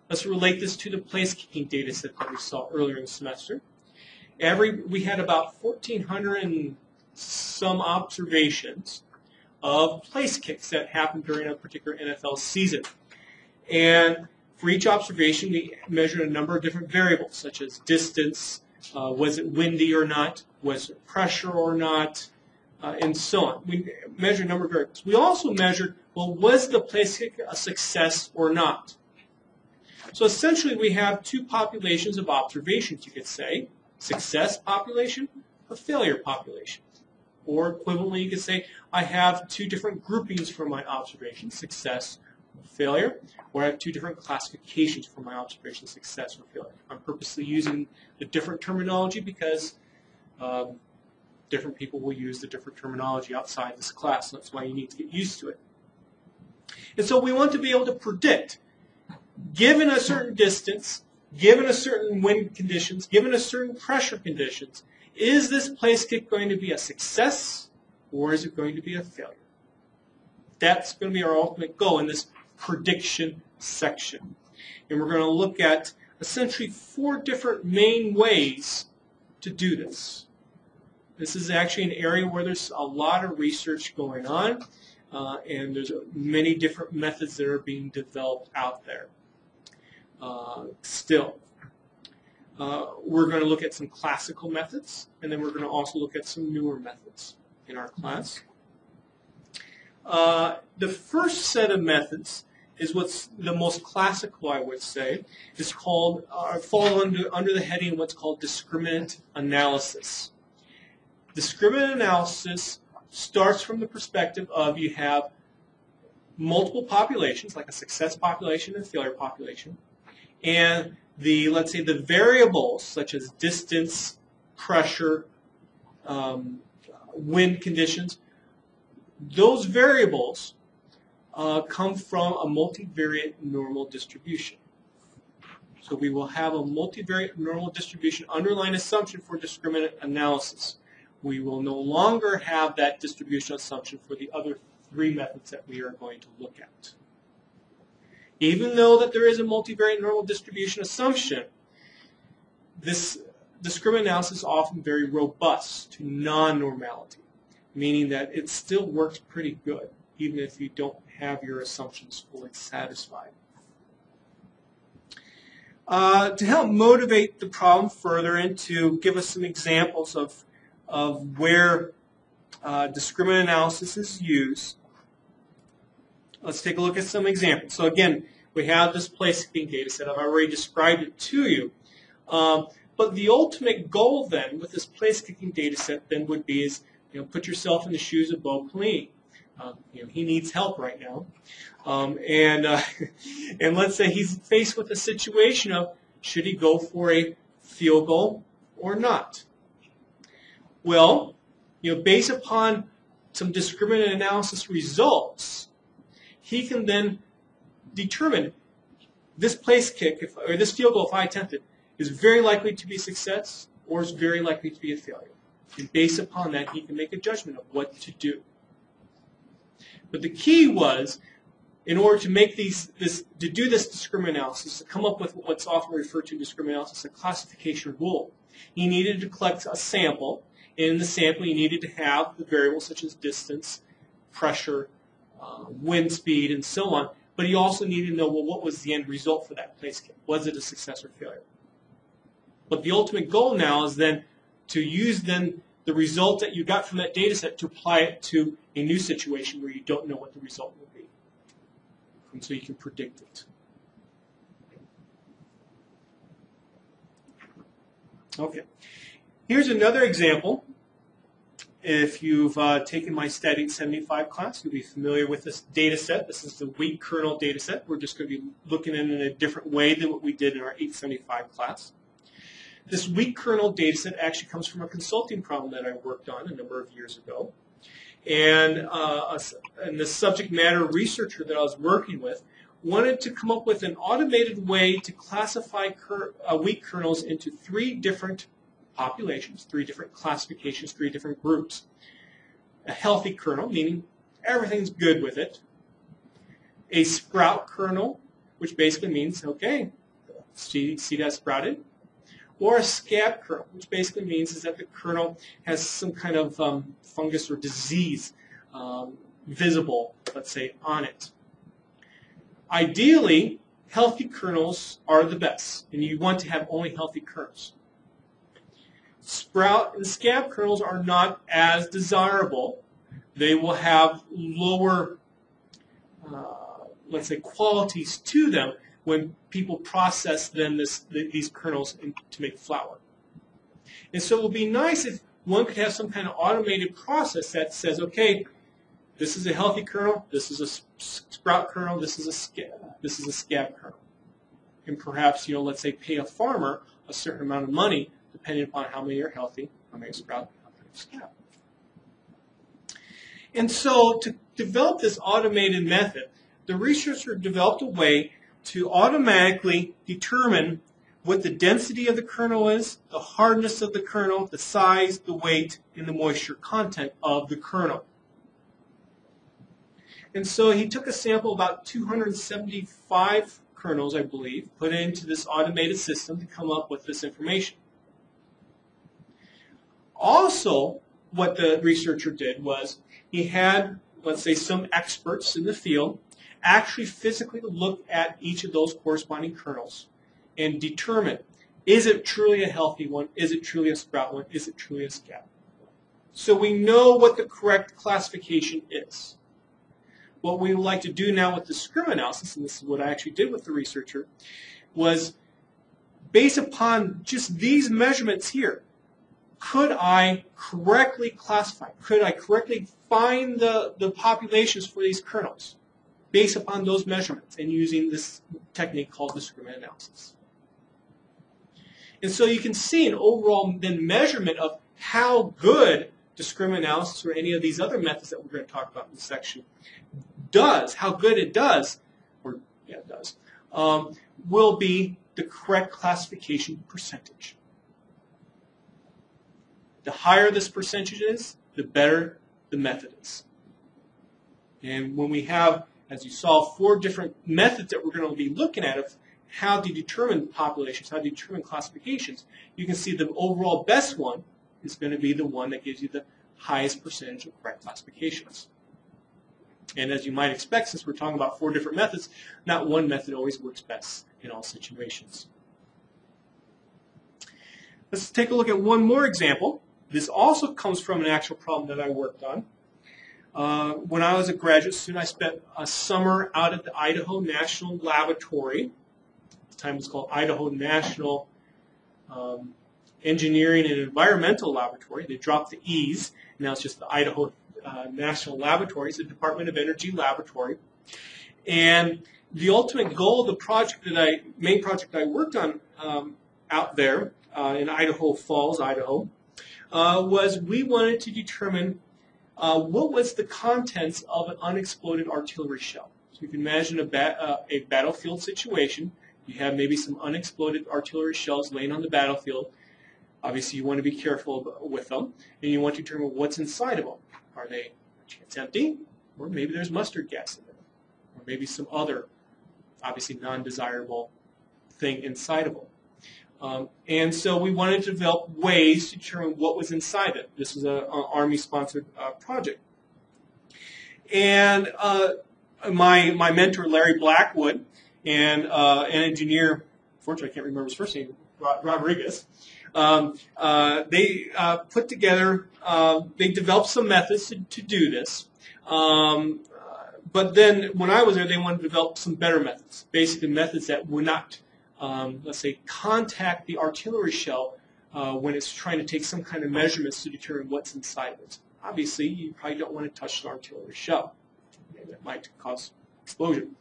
Let's relate this to the place-kicking data set that we saw earlier in the semester. Every, we had about 1,400 and some observations of place kicks that happened during a particular NFL season. And for each observation, we measured a number of different variables, such as distance, uh, was it windy or not, was it pressure or not, uh, and so on. We measured a number of variables. We also measured, well, was the place kick a success or not? So essentially, we have two populations of observations, you could say, success population, a failure population. Or equivalently, you could say, I have two different groupings for my observations, success failure, or I have two different classifications for my observation, success or failure. I'm purposely using the different terminology because um, different people will use the different terminology outside this class. So that's why you need to get used to it. And so we want to be able to predict, given a certain distance, given a certain wind conditions, given a certain pressure conditions, is this place kick going to be a success or is it going to be a failure? That's going to be our ultimate goal in this prediction section. And we're going to look at essentially four different main ways to do this. This is actually an area where there's a lot of research going on, uh, and there's many different methods that are being developed out there. Uh, still, uh, we're going to look at some classical methods, and then we're going to also look at some newer methods in our class. Uh, the first set of methods is what's the most classical, I would say. is called, uh, fall under, under the heading of what's called discriminant analysis. Discriminant analysis starts from the perspective of you have multiple populations, like a success population and a failure population, and the, let's say, the variables such as distance, pressure, um, wind conditions, those variables uh, come from a multivariate normal distribution. So we will have a multivariate normal distribution underlying assumption for discriminant analysis. We will no longer have that distribution assumption for the other three methods that we are going to look at. Even though that there is a multivariate normal distribution assumption, this discriminant analysis is often very robust to non-normality, meaning that it still works pretty good, even if you don't have your assumptions fully satisfied. Uh, to help motivate the problem further and to give us some examples of, of where uh, discriminant analysis is used, let's take a look at some examples. So again, we have this place-kicking data set. I've already described it to you. Um, but the ultimate goal then with this place-kicking data set then would be is, you know, put yourself in the shoes of Bo Pelini. Um, you know, he needs help right now. Um, and, uh, and let's say he's faced with a situation of should he go for a field goal or not? Well, you know, based upon some discriminant analysis results, he can then determine this place kick, if, or this field goal, if I attempt it, is very likely to be a success or is very likely to be a failure. And based upon that, he can make a judgment of what to do. But the key was, in order to make these, this, to do this discriminant analysis, to come up with what's often referred to in discriminant analysis, a classification rule. He needed to collect a sample, and in the sample he needed to have the variables such as distance, pressure, uh, wind speed, and so on. But he also needed to know, well, what was the end result for that place kick? Was it a success or failure? But the ultimate goal now is then to use then the result that you got from that data set to apply it to a new situation where you don't know what the result will be. And so you can predict it. Okay. Here's another example. if you've uh, taken my Stat 875 class, you'll be familiar with this data set. This is the wheat kernel data set. We're just going to be looking at it in a different way than what we did in our 875 class. This wheat kernel data set actually comes from a consulting problem that I worked on a number of years ago. And, uh, and the subject matter researcher that I was working with wanted to come up with an automated way to classify uh, wheat kernels into three different populations, three different classifications, three different groups. A healthy kernel, meaning everything's good with it. A sprout kernel, which basically means, okay, seed, seed has sprouted. Or a scab kernel, which basically means is that the kernel has some kind of um, fungus or disease um, visible, let's say, on it. Ideally, healthy kernels are the best, and you want to have only healthy kernels. Sprout and scab kernels are not as desirable. They will have lower, uh, let's say, qualities to them when people process then this, these kernels in, to make flour. And so it would be nice if one could have some kind of automated process that says, okay, this is a healthy kernel, this is a sprout kernel, this is a scab, this is a scab kernel. And perhaps, you know, let's say pay a farmer a certain amount of money depending upon how many are healthy, how many sprout, how many scab. And so to develop this automated method, the researcher developed a way to automatically determine what the density of the kernel is, the hardness of the kernel, the size, the weight, and the moisture content of the kernel. And so he took a sample, about 275 kernels, I believe, put it into this automated system to come up with this information. Also, what the researcher did was he had, let's say, some experts in the field actually physically look at each of those corresponding kernels and determine, is it truly a healthy one? Is it truly a sprout one? Is it truly a scab? So we know what the correct classification is. What we would like to do now with the scrim analysis, and this is what I actually did with the researcher, was based upon just these measurements here, could I correctly classify? Could I correctly find the, the populations for these kernels based upon those measurements and using this technique called discriminant analysis? And so you can see an overall then measurement of how good discriminant analysis or any of these other methods that we're going to talk about in this section does, how good it does, or yeah, it does, um, will be the correct classification percentage. The higher this percentage is, the better the method is. And when we have, as you saw, four different methods that we're going to be looking at of how to determine populations, how to determine classifications, you can see the overall best one is going to be the one that gives you the highest percentage of correct classifications. And as you might expect, since we're talking about four different methods, not one method always works best in all situations. Let's take a look at one more example. This also comes from an actual problem that I worked on. Uh, when I was a graduate student, I spent a summer out at the Idaho National Laboratory. At the time it was called Idaho National um, Engineering and Environmental Laboratory. They dropped the E's. Now it's just the Idaho uh, National Laboratory. It's a Department of Energy laboratory. And the ultimate goal of the project that I, main project I worked on um, out there uh, in Idaho Falls, Idaho, uh, was we wanted to determine uh, what was the contents of an unexploded artillery shell. So you can imagine a, ba uh, a battlefield situation. You have maybe some unexploded artillery shells laying on the battlefield. Obviously, you want to be careful with them, and you want to determine what's inside of them. Are they chance empty, or maybe there's mustard gas in them, or maybe some other, obviously non-desirable thing inside of them. Um, and so we wanted to develop ways to determine what was inside it. This was an Army-sponsored uh, project. And uh, my, my mentor, Larry Blackwood, and uh, an engineer, fortunately I can't remember his first name, Rodriguez, um, uh, they uh, put together, uh, they developed some methods to, to do this. Um, but then when I was there, they wanted to develop some better methods, basically methods that would not um, let's say, contact the artillery shell uh, when it's trying to take some kind of measurements to determine what's inside it. obviously you probably don't want to touch the artillery shell. That might cause explosion.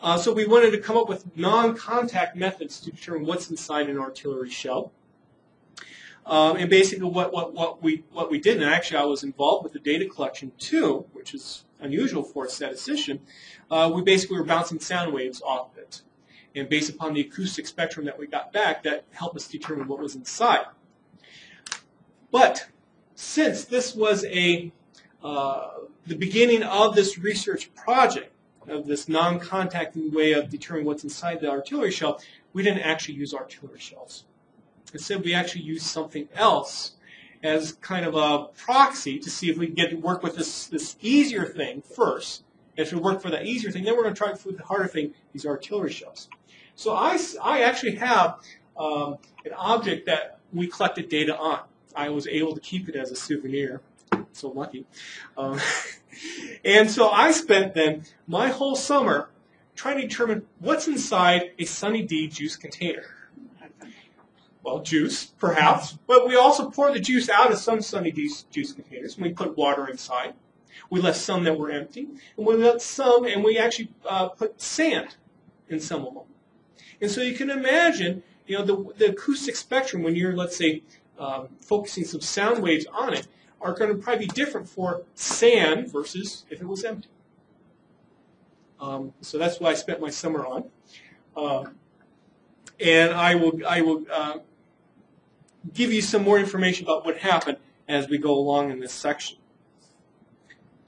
Uh, so we wanted to come up with non-contact methods to determine what's inside an artillery shell. Um, and basically what, what, what, we, what we did, and actually I was involved with the data collection too, which is unusual for a statistician, uh, we basically were bouncing sound waves off it. And based upon the acoustic spectrum that we got back, that helped us determine what was inside. But since this was a uh, the beginning of this research project, of this non-contacting way of determining what's inside the artillery shell, we didn't actually use artillery shells. Instead, we actually used something else as kind of a proxy to see if we could get to work with this, this easier thing first. If we work for the easier thing, then we're going to try for the harder thing, these artillery shells. So I, I actually have um, an object that we collected data on. I was able to keep it as a souvenir. So lucky. Um, and so I spent then my whole summer trying to determine what's inside a Sunny D juice container. Well, juice, perhaps, but we also pour the juice out of some Sunny D juice containers, and we put water inside. We left some that were empty, and we left some, and we actually uh, put sand in some of them. And so you can imagine, you know, the, the acoustic spectrum when you're, let's say, um, focusing some sound waves on it are going to probably be different for sand versus if it was empty. Um, so that's what I spent my summer on. Uh, and I will, I will uh, give you some more information about what happened as we go along in this section.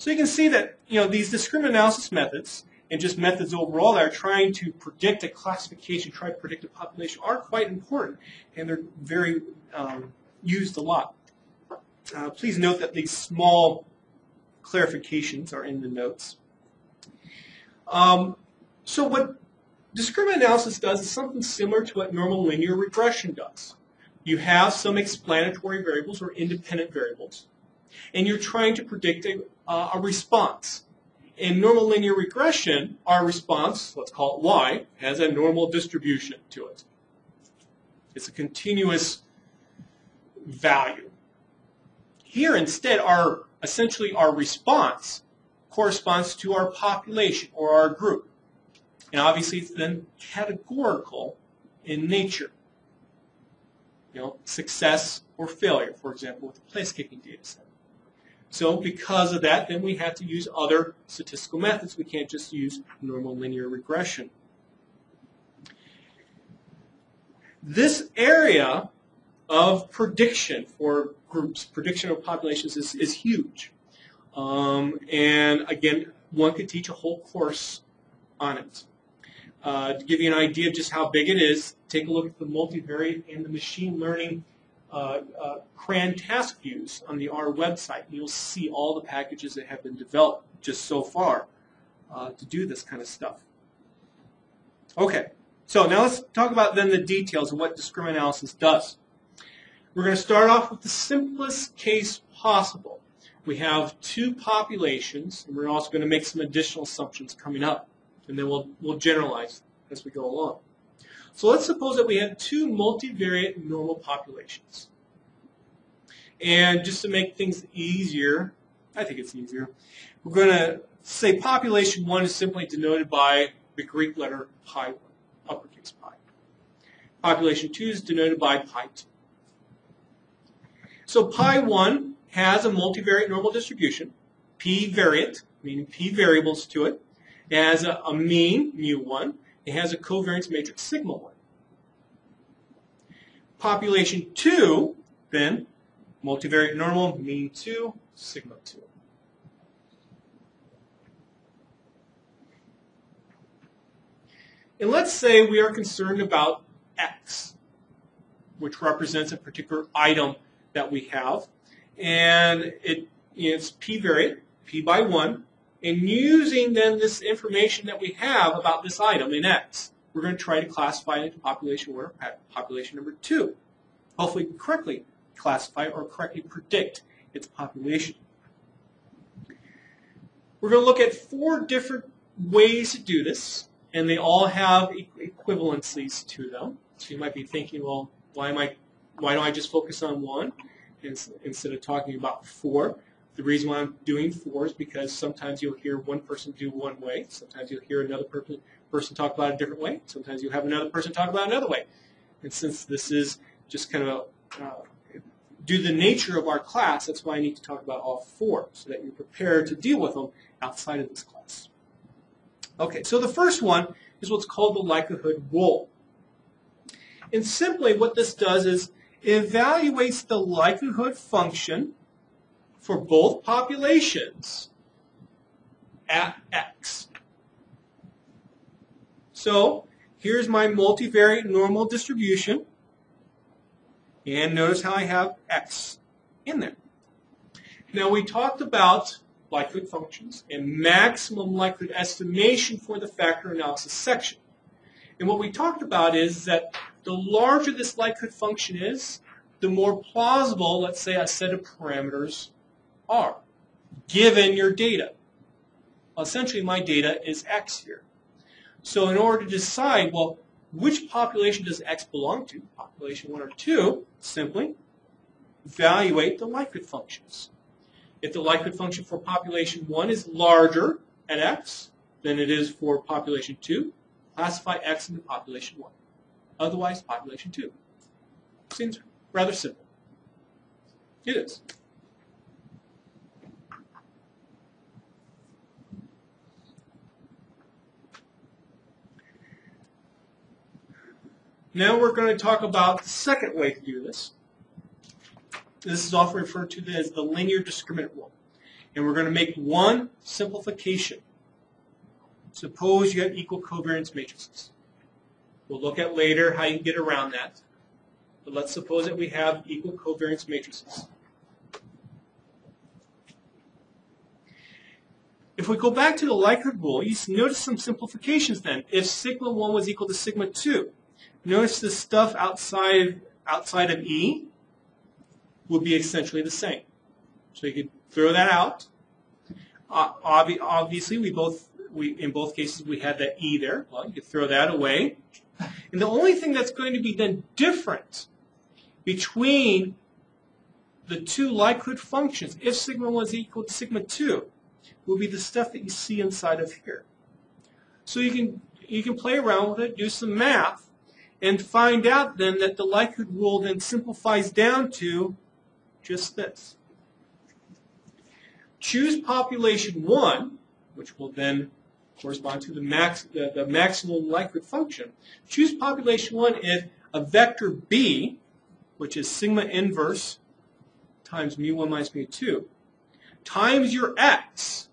So you can see that you know these discriminant analysis methods and just methods overall that are trying to predict a classification, try to predict a population, are quite important, and they're very um, used a lot. Uh, please note that these small clarifications are in the notes. Um, so what discriminant analysis does is something similar to what normal linear regression does. You have some explanatory variables or independent variables, and you're trying to predict a, uh, a response. In normal linear regression, our response, let's call it y, has a normal distribution to it. It's a continuous value. Here instead, our essentially our response corresponds to our population or our group. And obviously it's then categorical in nature. You know, success or failure, for example, with the place kicking data set. So because of that, then we have to use other statistical methods. We can't just use normal linear regression. This area of prediction for groups, prediction of populations is, is huge. Um, and again, one could teach a whole course on it. Uh, to give you an idea of just how big it is, take a look at the multivariate and the machine learning uh, uh, CRAN task views on the R website. And You'll see all the packages that have been developed just so far uh, to do this kind of stuff. Okay, so now let's talk about then the details of what discriminant analysis does. We're going to start off with the simplest case possible. We have two populations, and we're also going to make some additional assumptions coming up, and then we'll, we'll generalize as we go along. So let's suppose that we have two multivariate normal populations. And just to make things easier, I think it's easier, we're going to say population 1 is simply denoted by the Greek letter pi 1, uppercase pi. Population 2 is denoted by pi 2. So pi 1 has a multivariate normal distribution, p-variate, meaning p variables to it. It has a, a mean, mu 1. It has a covariance matrix, sigma 1. Population 2, then, multivariate normal, mean 2, sigma 2. And let's say we are concerned about x, which represents a particular item that we have. And it, it's p-variate, p by 1. And using then this information that we have about this item in x, we're going to try to classify it into population order, population number 2. Hopefully correctly classify or correctly predict its population. We're going to look at four different ways to do this, and they all have equivalencies to them. So you might be thinking, well, why am I why don't I just focus on one instead of talking about four? The reason why I'm doing four is because sometimes you'll hear one person do one way, sometimes you'll hear another person person talk about it a different way, sometimes you'll have another person talk about another way. And since this is just kind of a, uh, due to the nature of our class, that's why I need to talk about all four, so that you're prepared to deal with them outside of this class. Okay, so the first one is what's called the likelihood rule. And simply what this does is evaluates the likelihood function for both populations at x. So here's my multivariate normal distribution. And notice how I have x in there. Now we talked about likelihood functions and maximum likelihood estimation for the factor analysis section. And what we talked about is that the larger this likelihood function is, the more plausible, let's say, a set of parameters are, given your data. Well, essentially, my data is x here. So in order to decide, well, which population does x belong to, population 1 or 2, simply evaluate the likelihood functions. If the likelihood function for population 1 is larger at x than it is for population 2, classify x into population 1. Otherwise, population 2. Seems rather simple. It is. Now we're going to talk about the second way to do this. This is often referred to as the linear discriminant rule. And we're going to make one simplification. Suppose you have equal covariance matrices. We'll look at later how you can get around that. But let's suppose that we have equal covariance matrices. If we go back to the likelihood rule, you notice some simplifications then. If sigma 1 was equal to sigma 2, notice the stuff outside, outside of E would be essentially the same. So you could throw that out. Uh, obvi obviously, we both we in both cases we had that e there. Well, you could throw that away. And the only thing that's going to be then different between the two likelihood functions, if sigma 1 is equal to sigma 2, will be the stuff that you see inside of here. So you can you can play around with it, do some math, and find out then that the likelihood rule then simplifies down to just this. Choose population 1, which will then correspond to the, max, the, the maximum likelihood function. Choose population 1 if a vector b, which is sigma inverse times mu1 minus mu2, times your x,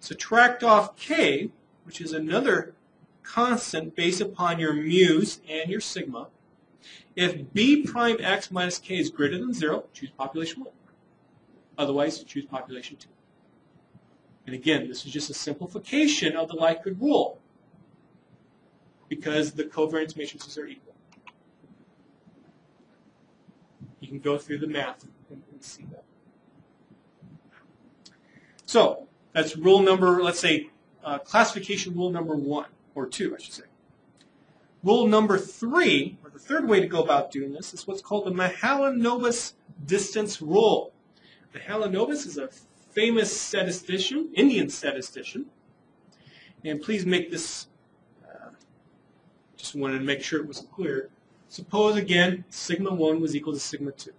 subtract off k, which is another constant based upon your mu's and your sigma, if b prime x minus k is greater than 0, choose population 1. Otherwise, choose population 2. And again, this is just a simplification of the likelihood rule because the covariance matrices are equal. You can go through the math and, and see that. So, that's rule number, let's say, uh, classification rule number one, or two, I should say. Rule number three, or the third way to go about doing this, is what's called the Mahalanobis distance rule. Mahalanobis is a famous statistician, Indian statistician, and please make this, uh, just wanted to make sure it was clear. Suppose, again, sigma 1 was equal to sigma 2.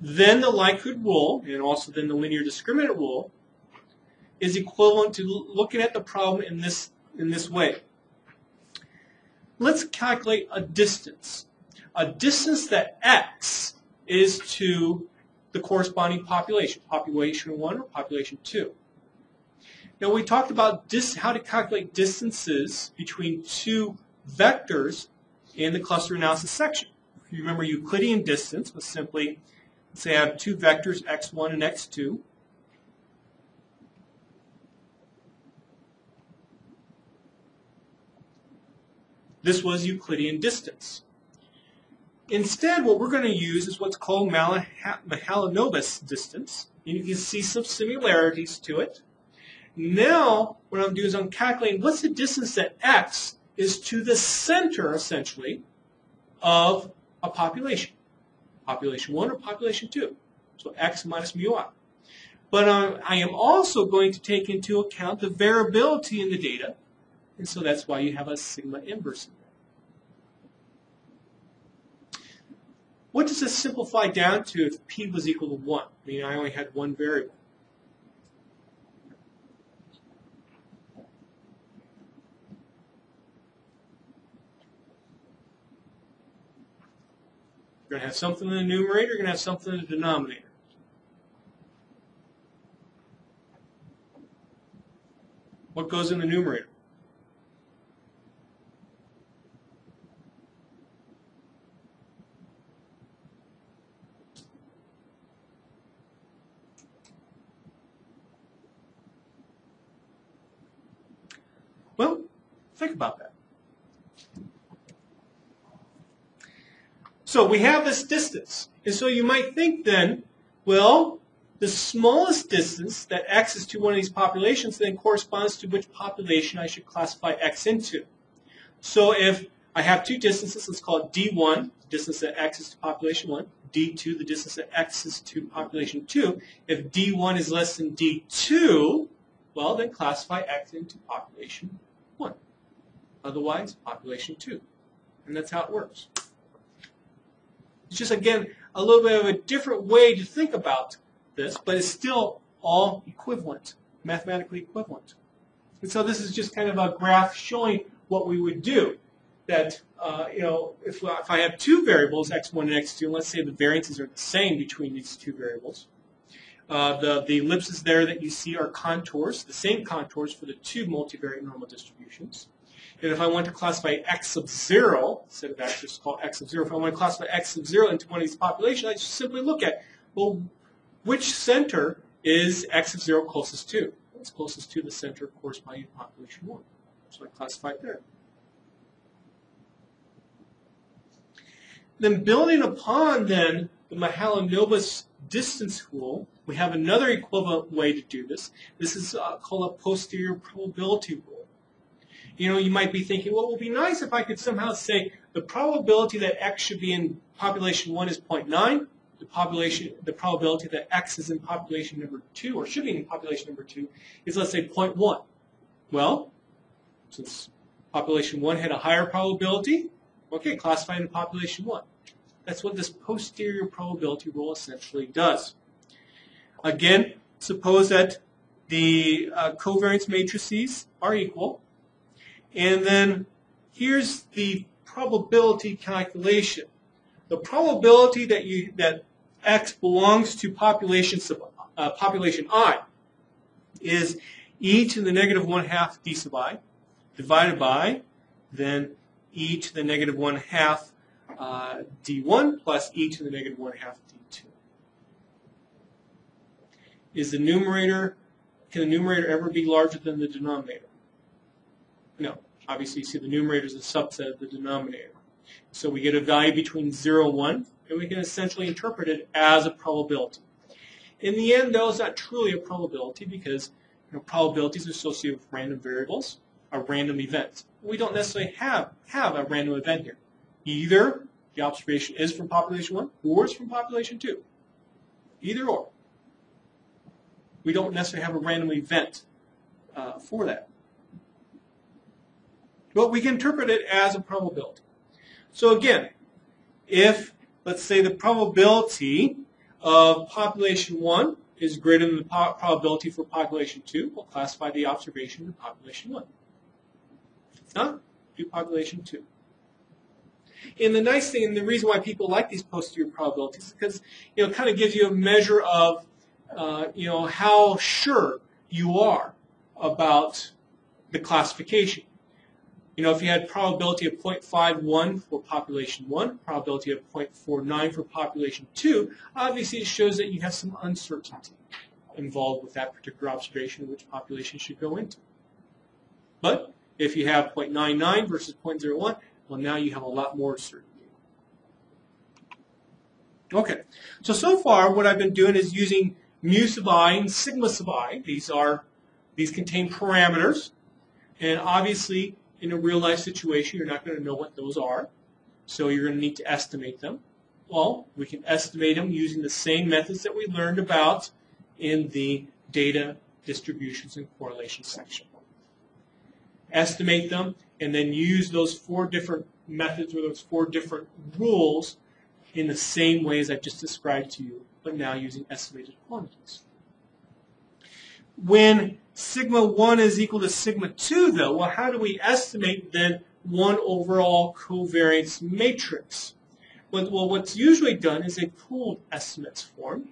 Then the likelihood rule, and also then the linear discriminant rule, is equivalent to looking at the problem in this in this way. Let's calculate a distance. A distance that x is to the corresponding population, population 1 or population 2. Now we talked about how to calculate distances between two vectors in the cluster analysis section. If you remember Euclidean distance was simply, say I have two vectors x1 and x2. This was Euclidean distance. Instead, what we're going to use is what's called Mahalanobis distance. And you can see some similarities to it. Now, what I'm doing is I'm calculating what's the distance that x is to the center, essentially, of a population. Population 1 or population 2. So x minus mu i. But uh, I am also going to take into account the variability in the data, and so that's why you have a sigma inverse. What does this simplify down to if p was equal to 1? I mean, I only had one variable. You're going to have something in the numerator, you're going to have something in the denominator. What goes in the numerator? Well, think about that. So we have this distance. And so you might think then, well, the smallest distance that x is to one of these populations then corresponds to which population I should classify x into. So if I have two distances, let's call it d1, the distance that x is to population 1, d2, the distance that x is to population 2. If d1 is less than d2, well, then classify x into population 1. Otherwise, population 2. And that's how it works. It's just, again, a little bit of a different way to think about this, but it's still all equivalent, mathematically equivalent. And so this is just kind of a graph showing what we would do. That, uh, you know, if, if I have two variables, x1 and x2, and let's say the variances are the same between these two variables, uh, the, the ellipses there that you see are contours, the same contours for the two multivariate normal distributions. And if I want to classify x sub 0, instead of x just call x sub 0, if I want to classify x sub 0 into one of these populations, I just simply look at, well, which center is x of 0 closest to? It's closest to the center corresponding to population 1. So I classify it there. Then building upon then the Mahalanobis distance rule, we have another equivalent way to do this. This is uh, called a posterior probability rule. You know, you might be thinking, well, it would be nice if I could somehow say the probability that x should be in population 1 is 0.9, the population, the probability that X is in population number two, or should be in population number two, is let's say 0.1. Well, since population one had a higher probability, okay, classify in population one. That's what this posterior probability rule essentially does. Again, suppose that the uh, covariance matrices are equal, and then here's the probability calculation the probability that you that x belongs to population sub, uh, population i is e to the negative one half d sub i divided by then e to the negative one half uh, d1 plus e to the negative one half d2. Is the numerator can the numerator ever be larger than the denominator? No. Obviously, you see the numerator is a subset of the denominator. So we get a value between 0 and 1, and we can essentially interpret it as a probability. In the end, though, it's not truly a probability because you know, probabilities are associated with random variables or random events. We don't necessarily have, have a random event here. Either the observation is from population 1 or it's from population 2. Either or. We don't necessarily have a random event uh, for that. But we can interpret it as a probability. So again, if, let's say, the probability of population 1 is greater than the probability for population 2, we'll classify the observation in population 1. If not, do population 2. And the nice thing, and the reason why people like these posterior probabilities is because you know, it kind of gives you a measure of uh, you know, how sure you are about the classification. You know, if you had probability of 0.51 for population 1, probability of 0.49 for population 2, obviously it shows that you have some uncertainty involved with that particular observation which population should go into. But if you have 0.99 versus 0.01, well, now you have a lot more certainty. Okay, so so far what I've been doing is using mu sub i and sigma sub i. These are these contain parameters, and obviously in a real life situation, you're not going to know what those are. So you're going to need to estimate them. Well, we can estimate them using the same methods that we learned about in the data distributions and correlation section. Estimate them and then use those four different methods or those four different rules in the same way as I just described to you, but now using estimated quantities. When sigma 1 is equal to sigma 2, though, well, how do we estimate then one overall covariance matrix? Well, what's usually done is a pooled estimates form.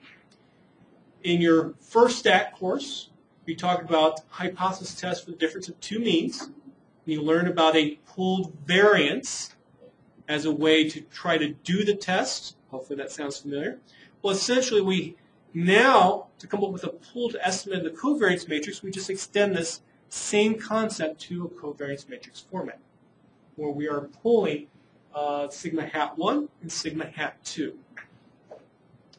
In your first stat course, we talked about hypothesis test for the difference of two means. You learn about a pooled variance as a way to try to do the test. Hopefully that sounds familiar. Well, essentially, we now, to come up with a pooled estimate of the covariance matrix, we just extend this same concept to a covariance matrix format, where we are pooling uh, sigma hat 1 and sigma hat 2.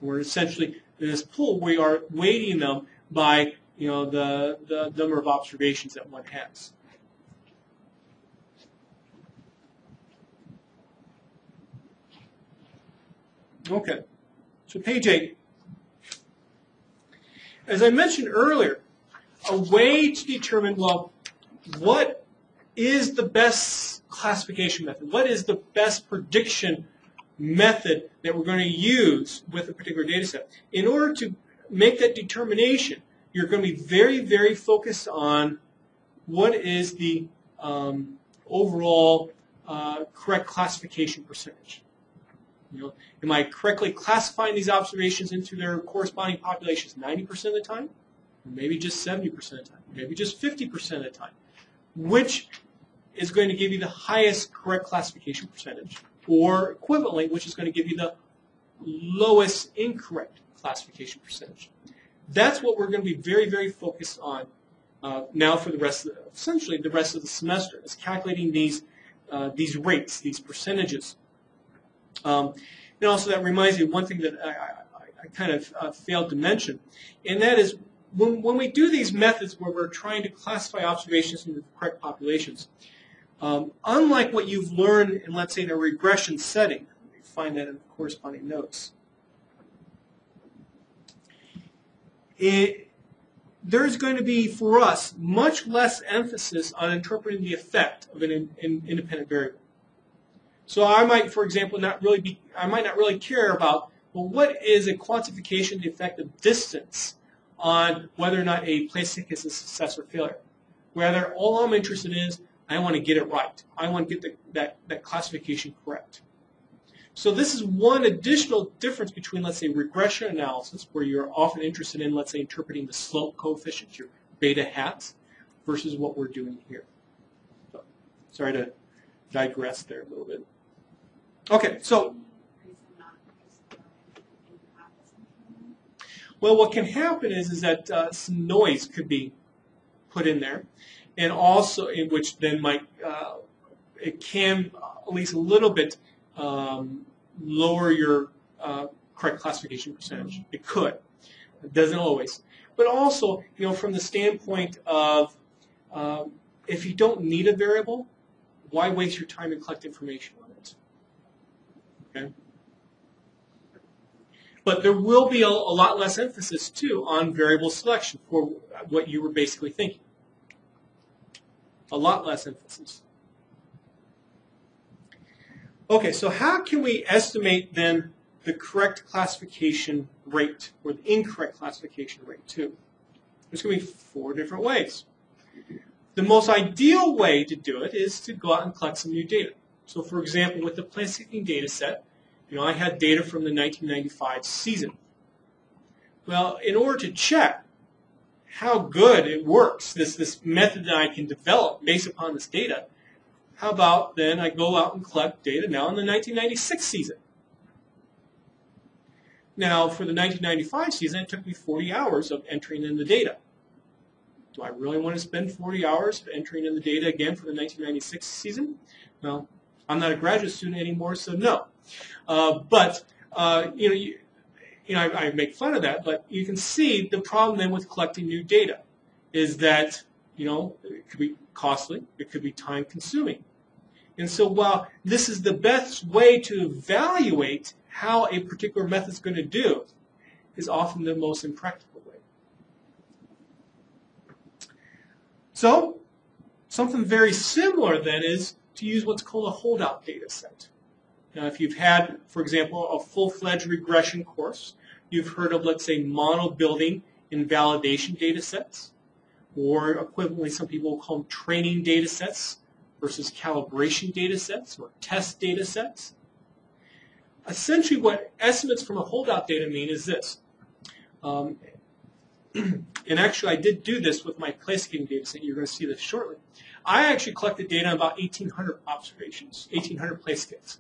We're essentially, in this pool, we are weighting them by you know, the, the number of observations that one has. Okay, so page 8. As I mentioned earlier, a way to determine, well, what is the best classification method? What is the best prediction method that we're going to use with a particular data set? In order to make that determination, you're going to be very, very focused on what is the um, overall uh, correct classification percentage. Know, am I correctly classifying these observations into their corresponding populations 90% of the time? Maybe just 70% of the time? Maybe just 50% of the time? Which is going to give you the highest correct classification percentage? Or equivalently, which is going to give you the lowest incorrect classification percentage? That's what we're going to be very, very focused on uh, now for the rest of the, essentially the rest of the semester, is calculating these, uh, these rates, these percentages. Um, and also that reminds me of one thing that I, I, I kind of uh, failed to mention, and that is when, when we do these methods where we're trying to classify observations into the correct populations, um, unlike what you've learned in, let's say, in a regression setting, you find that in the corresponding notes, it, there's going to be, for us, much less emphasis on interpreting the effect of an in, in, independent variable. So I might, for example, not really be, I might not really care about, well, what is a quantification of the effect of distance on whether or not a place is a success or failure. Rather, all I'm interested in is I want to get it right. I want to get the, that, that classification correct. So this is one additional difference between, let's say, regression analysis, where you're often interested in, let's say, interpreting the slope coefficient, your beta hats, versus what we're doing here. So, sorry to digress there a little bit. Okay, so well, what can happen is is that uh, some noise could be put in there, and also in which then might uh, it can at least a little bit um, lower your uh, correct classification percentage. It could. It doesn't always. But also, you know, from the standpoint of um, if you don't need a variable, why waste your time and collect information? Okay. But there will be a, a lot less emphasis, too, on variable selection for what you were basically thinking. A lot less emphasis. Okay, so how can we estimate then the correct classification rate or the incorrect classification rate too? There's going to be four different ways. The most ideal way to do it is to go out and collect some new data. So for example, with the place-kicking data set, you know, I had data from the 1995 season. Well, in order to check how good it works, this, this method that I can develop based upon this data, how about then I go out and collect data now in the 1996 season? Now, for the 1995 season, it took me 40 hours of entering in the data. Do I really want to spend 40 hours entering in the data again for the 1996 season? Well, I'm not a graduate student anymore, so no. Uh, but, uh, you know, you, you know I, I make fun of that, but you can see the problem then with collecting new data is that, you know, it could be costly. It could be time consuming. And so while this is the best way to evaluate how a particular method is going to do, is often the most impractical way. So something very similar then is to use what's called a holdout data set. Now if you've had, for example, a full-fledged regression course, you've heard of, let's say, model building and validation data sets, or equivalently some people call them training data sets versus calibration data sets or test data sets. Essentially what estimates from a holdout data mean is this. Um, and actually I did do this with my placekicking data set. You're going to see this shortly. I actually collected data on about 1,800 observations, 1,800 place kicks.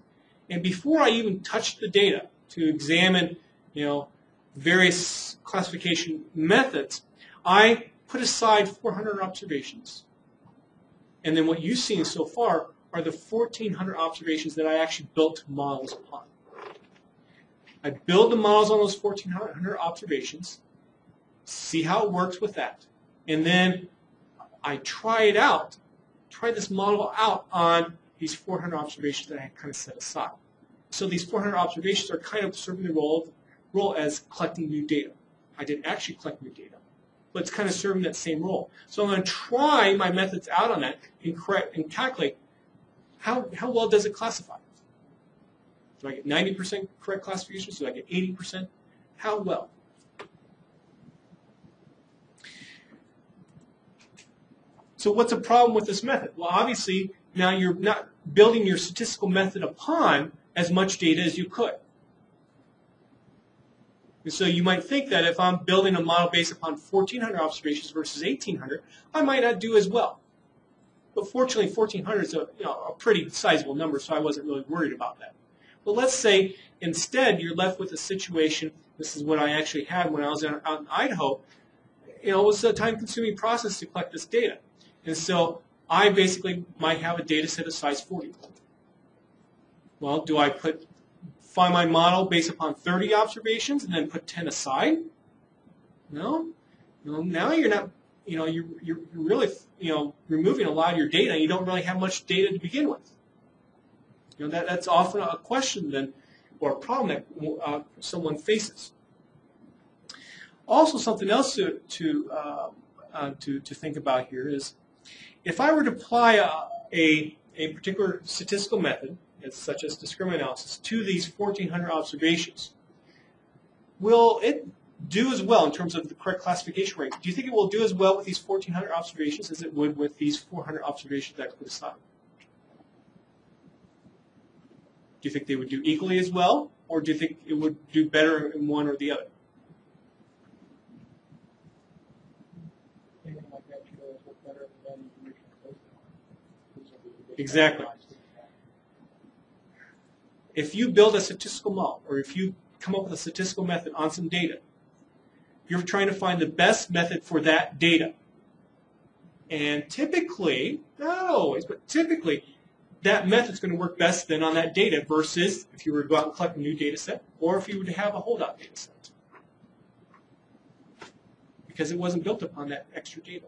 And before I even touched the data to examine, you know, various classification methods, I put aside 400 observations. And then what you've seen so far are the 1,400 observations that I actually built models upon. I build the models on those 1,400 observations, see how it works with that, and then I try it out, try this model out on these 400 observations that I kind of set aside. So these 400 observations are kind of serving the role, role as collecting new data. I didn't actually collect new data but it's kind of serving that same role. So I'm going to try my methods out on that and, correct, and calculate how, how well does it classify. Do I get 90% correct classification? Do I get 80%? How well? So what's the problem with this method? Well, obviously, now you're not building your statistical method upon as much data as you could. And so you might think that if I'm building a model based upon 1,400 observations versus 1,800, I might not do as well. But fortunately, 1,400 is a, you know, a pretty sizable number, so I wasn't really worried about that. But let's say instead you're left with a situation, this is what I actually had when I was out in Idaho, you know, it was a time-consuming process to collect this data. And so I basically might have a data set of size 40. Well, do I put find my model based upon 30 observations and then put 10 aside? No. no now you're not, you know, you're, you're really, you know, removing a lot of your data you don't really have much data to begin with. You know, that, that's often a question then, or a problem that uh, someone faces. Also, something else to, to, uh, uh, to, to think about here is if I were to apply a, a, a particular statistical method such as discriminant analysis, to these 1,400 observations, will it do as well in terms of the correct classification rate? Do you think it will do as well with these 1,400 observations as it would with these 400 observations that put aside? Do you think they would do equally as well, or do you think it would do better in one or the other? Exactly if you build a statistical model or if you come up with a statistical method on some data, you're trying to find the best method for that data. And typically, not always, but typically, that method's going to work best then on that data versus if you were to go out and collect a new data set or if you were to have a holdout data set. Because it wasn't built upon that extra data.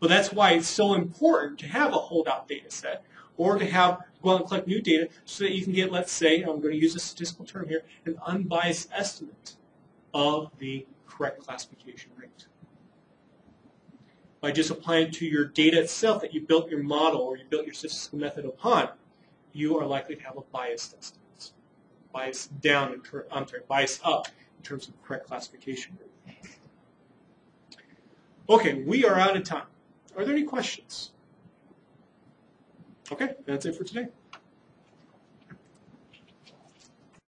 But that's why it's so important to have a holdout data set or to have go out and collect new data so that you can get, let's say, I'm going to use a statistical term here, an unbiased estimate of the correct classification rate. By just applying to your data itself that you built your model or you built your statistical method upon, you are likely to have a biased estimate. Bias down, in, I'm sorry, bias up in terms of correct classification rate. Okay, we are out of time. Are there any questions? Okay, that's it for today.